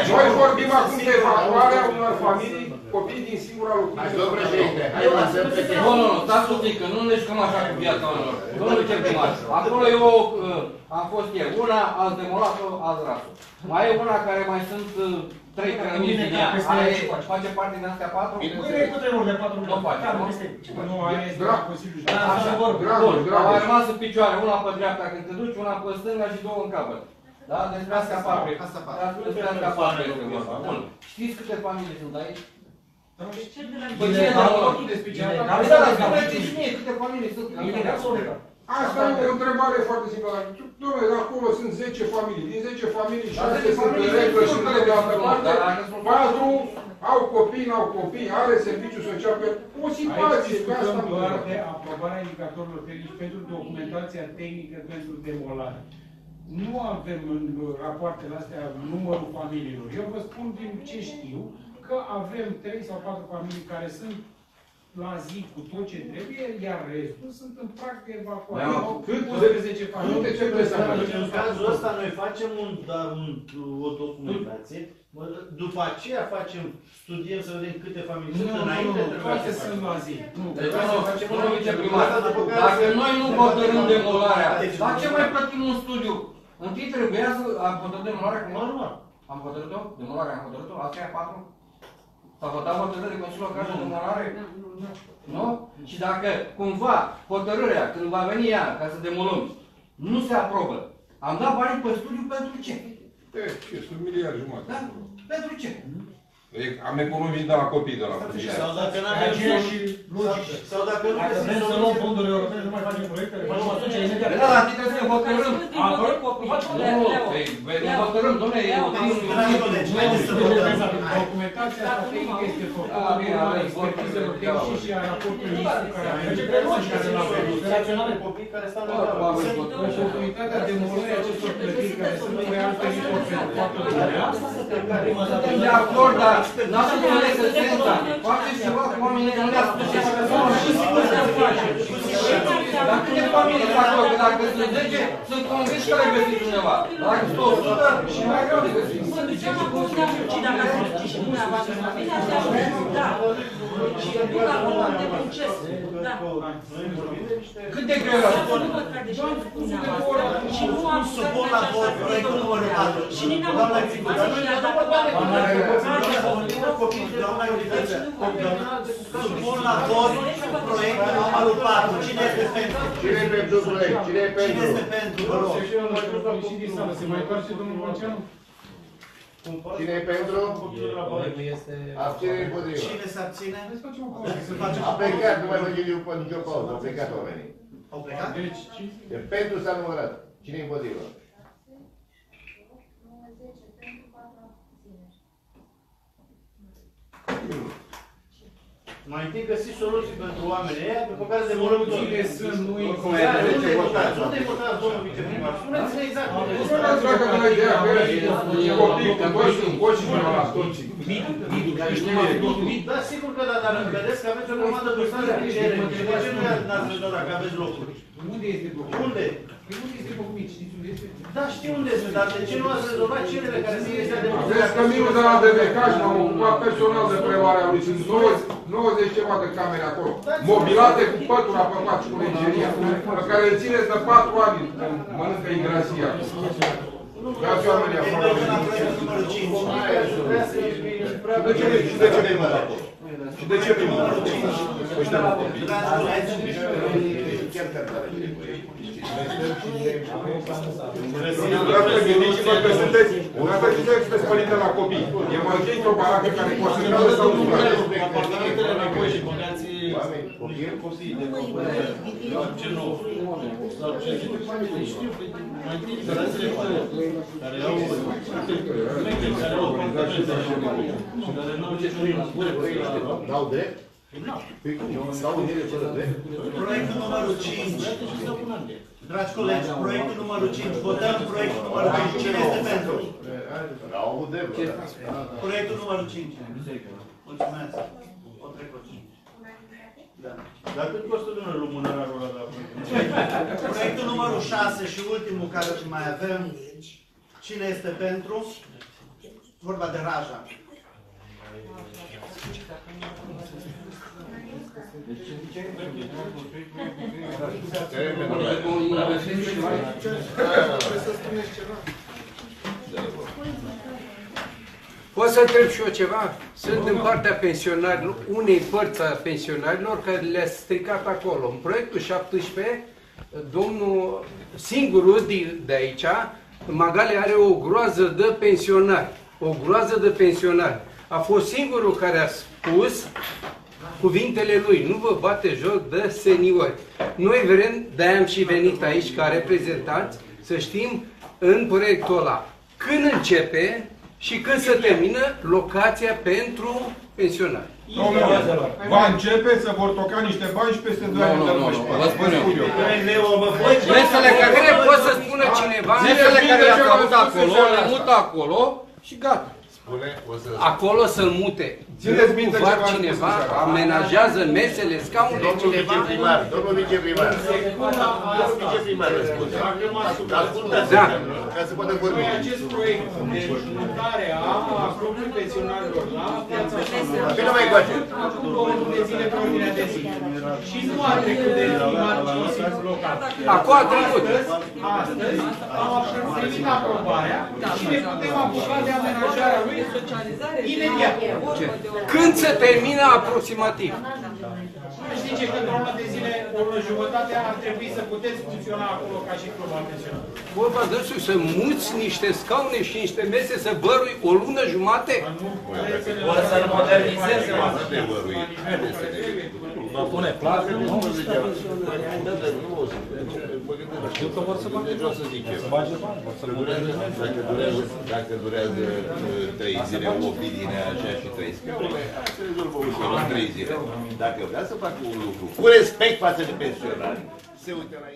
ce Noi vorbim acum de evacuarea unor familii, copii din singura locuință. Domnul președinte, hai să lăsăm pe Nu, nu, nu, stați un pic, că nu ne jucăm așa cu viața oamenilor. Domnul viceprimar, acolo eu uh, am fost eu. Una, ați demolat-o, ați ras-o. Mai e una care mai sunt uh, trei cărămizi din ea. Aia e, face parte din astea patru? Mâine e cu tremur de 4 Nu face, Care nu? este? Ce Nu, aia este Drag. la Consiliul Da, Județean. așa vorbim. Dragul, Bun, au dragul. rămas în picioare, una pe dreapta când te duci, una pe stânga și două în capăt. Da? Despre astea patru. Asta patru. Despre astea patru este vorba. Bun. Știți câte familii sunt aici? Bă, Bine, cine dar de raportul despre ce Bine, am dar Păi da, dar spuneți și mie câte familii sunt. Ilegal sau legal? Asta e o întrebare foarte simplă. Dom'le, acolo sunt 10 familii. Din 10 familii, Dar 6 10 sunt în familii regulă și sunt unele de altă sunt, parte. dar dacă sunt- 4 au copii, n-au copii, are serviciu social pe o Aici situație. Pe asta discutăm am doar întrebat. de aprobarea indicatorilor tehnici pentru documentația tehnică pentru demolare. Nu avem în rapoartele astea numărul familiilor. Eu vă spun din ce știu că avem 3 sau 4 familii care sunt la zi cu tot ce trebuie, iar restul sunt în prag de evacuare. Da, Au cât- 11 câte familii. ce trebuie să Deci, în cazul ăsta noi facem un, doar un, o documentație, mă- după aceea facem, studiem să vedem câte familii Nu, sunt nu, înainte. nu, trebuie toate să sunt facem. la zi. Nu, Deci, trebuie să domnul facem domnul o viceprimar, după care dacă se- noi nu se hotărâm va- demolarea, Deci, dar ce nu- mai plătim un studiu? Întâi trebuia să am hotărât demolarea cu Normal. Am hotărât-o? Demolarea am hotărât-o? Asta e a patru? S-a votat hotărâre de Consiliul Local de demolare? Nu? Și dacă cumva hotărârea, când va veni ea ca să demolăm, nu se aprobă, am dat banii pe studiu pentru ce? E, ce, sunt miliard jumătate. Da? Pentru ce? E- Am economii de la copii de la buget. Sau dacă nu avem Aceeași logică. Sau dacă nu Dacă găsim vrem să luăm soluție. fonduri europene, nu mai facem proiecte, le facem atunci imediat. Da, dar trebuie să ne hotărâm. A, apărut? Facem Nu, păi, păi, ne hotărâm, dom'le, e o Dragi colegi, haideți să votăm. Documentația strategică este făcută Da, bine, în urma avem expertizelor votul, tehnice da. și a raportului Da, ISU care a merge venit pe și logică, care l-a sunt venit. operaționale. Copii care stau Da, la da, Sunt- da. Oportunitatea demolării acestor clădiri care sunt pe altă import pentru toată lumea. Suntem de acord, dar n-ați înțeles esența. Faceți ceva cu oamenii, nu le-ați spus ce să facă. Și sigur să facem. Dar câte familii sunt acolo? Că dacă sunt 10, sunt convins că le găsiți undeva. Dacă sunt 100, și mai greu de găsit. Mă duceam acum de Cine a fost și dumneavoastră, la mine așa, da. Și eu duc acolo de proces, da. Cât de greu era să Nu văd că deja cu dumneavoastră și nu am Supun la vot proiectul numărul 4. Și nici n-am Doamna văzut Țicu, față și ea dacă Doamna copii, doamna Iuliță, supun la vot proiectul numărul 4. Cine este pentru? Cine e pentru proiect? Cine e Cine pentru? este pentru? Vă rog. Și eu am mai la comisii din sală. Se mai întoarce domnul Manceanu? Cine e pentru? Abține împotriva. Cine se abține? Hai să facem o pauză. Să facem A plecat, nu mai face nicio nicio pauză, au plecat oamenii. Au plecat? Deci, cine? E pentru s-a numărat. Cine e împotriva? 9, 10 pentru 4 abțineri. Mai întâi găsiți soluții pentru oamenii ăia, după care demolăm tot. Cine sunt, nu Cum e? Exact, unde votați? Unde votați, domnul viceprimar? Spuneți-ne exact. unde votați. Spuneți dacă bună ideea că e copii cu toți sunt coși și până la toți. Da, sigur că da, dar vedeți că aveți o grămadă de dosare de cereri. De ce nu i-ați rezolvat dacă aveți locuri? Unde este Bocumit? Unde? Păi unde este Bocumit? Știți unde este? Da, știu unde sunt, dar de ce nu ați rezolvat cererile care se este de Vezi că minul de la DBK și m-am ocupat personal de preluarea lui. Sunt 90, 90 ceva de camere acolo. Mobilate cu pătura pe pat și cu legeria. Pe care îl țineți de 4 ani. Mănâncă ingrasia. Dați oamenii afară. la proiectul numărul 5. Și de ce și de ce primul acolo? Și de ce primul? Ăștia nu copii. Dumneavoastră gândiți-vă că sunteți, dumneavoastră știți că sunteți părinte la copii. E mai întâi într-o baracă care poate să cadă sau nu cadă. Apartamentele înapoi și băgați Oameni, niște copii de ce nu. Sau ce știu, păi, mai întâi instalațiile care au care au apartamente și care nu au niciun N-au drept? Păi cum? Stau în ele fără drept? proiectul numărul 5. Dragi colegi, proiectul numărul 5. Votăm proiectul numărul 5. Cine este pentru? N-au avut drept. Proiectul numărul 5. Mulțumesc. O trec o 5. Da. Dar cât costă lună lumânărul ăla la Proiectul numărul 6 și ultimul care îl mai avem. Cine este pentru? Vorba de Raja. Pot să întreb și eu ceva? Sunt în partea pensionarilor, unei părți a pensionarilor care le-a stricat acolo. În proiectul 17, domnul, singurul de, de aici, Magale are o groază de pensionari. O groază de pensionari. A fost singurul care a spus cuvintele lui, nu vă bate joc de seniori. Noi vrem, de-aia am și venit aici ca reprezentanți, să știm în proiectul ăla când începe și când se termină locația pentru pensionari. Domnule, va începe să vor toca niște bani și peste 2 ani de nu, nu, vă spun eu. Mesele care pot să spună cineva, Mesele care le-a făcut acolo, le mută acolo și gata. Spune, o să... acolo să-l mute. Țineți minte Cumva ce v-am spus cineva seara. amenajează mesele, scaunele Domnul cineva. viceprimar, domnul viceprimar. Domnul viceprimar răspunde. Ascultați, Da. ca să poată vorbi. Acest proiect de mutare a apropiului pensionarilor la piața Vină mai încoace. acum două luni de zile pe ordinea de zi. Și nu a trecut de primar Consiliul Local. Acum a trecut. Astăzi am primit aprobarea și ne putem apuca de amenajarea lui imediat. Când se termină aproximativ? Știi ce, că într-o lună de zile, o lună jumătate, ar trebui să puteți funcționa acolo ca și club al pensionarilor. Vorba de sus, să muți niște scaune și niște mese să bărui o lună jumate? O să-l modernizeze, mă. Va pune placă, nu? Știu că vor să bage Vreau să zic eu. Dacă durează, dacă durează, dacă durează uh, trei zile, o bine așa și trei schimburi, se rezolvă ușor în trei zile. Dacă vrea să facă un lucru cu respect față de pensionari, se uită la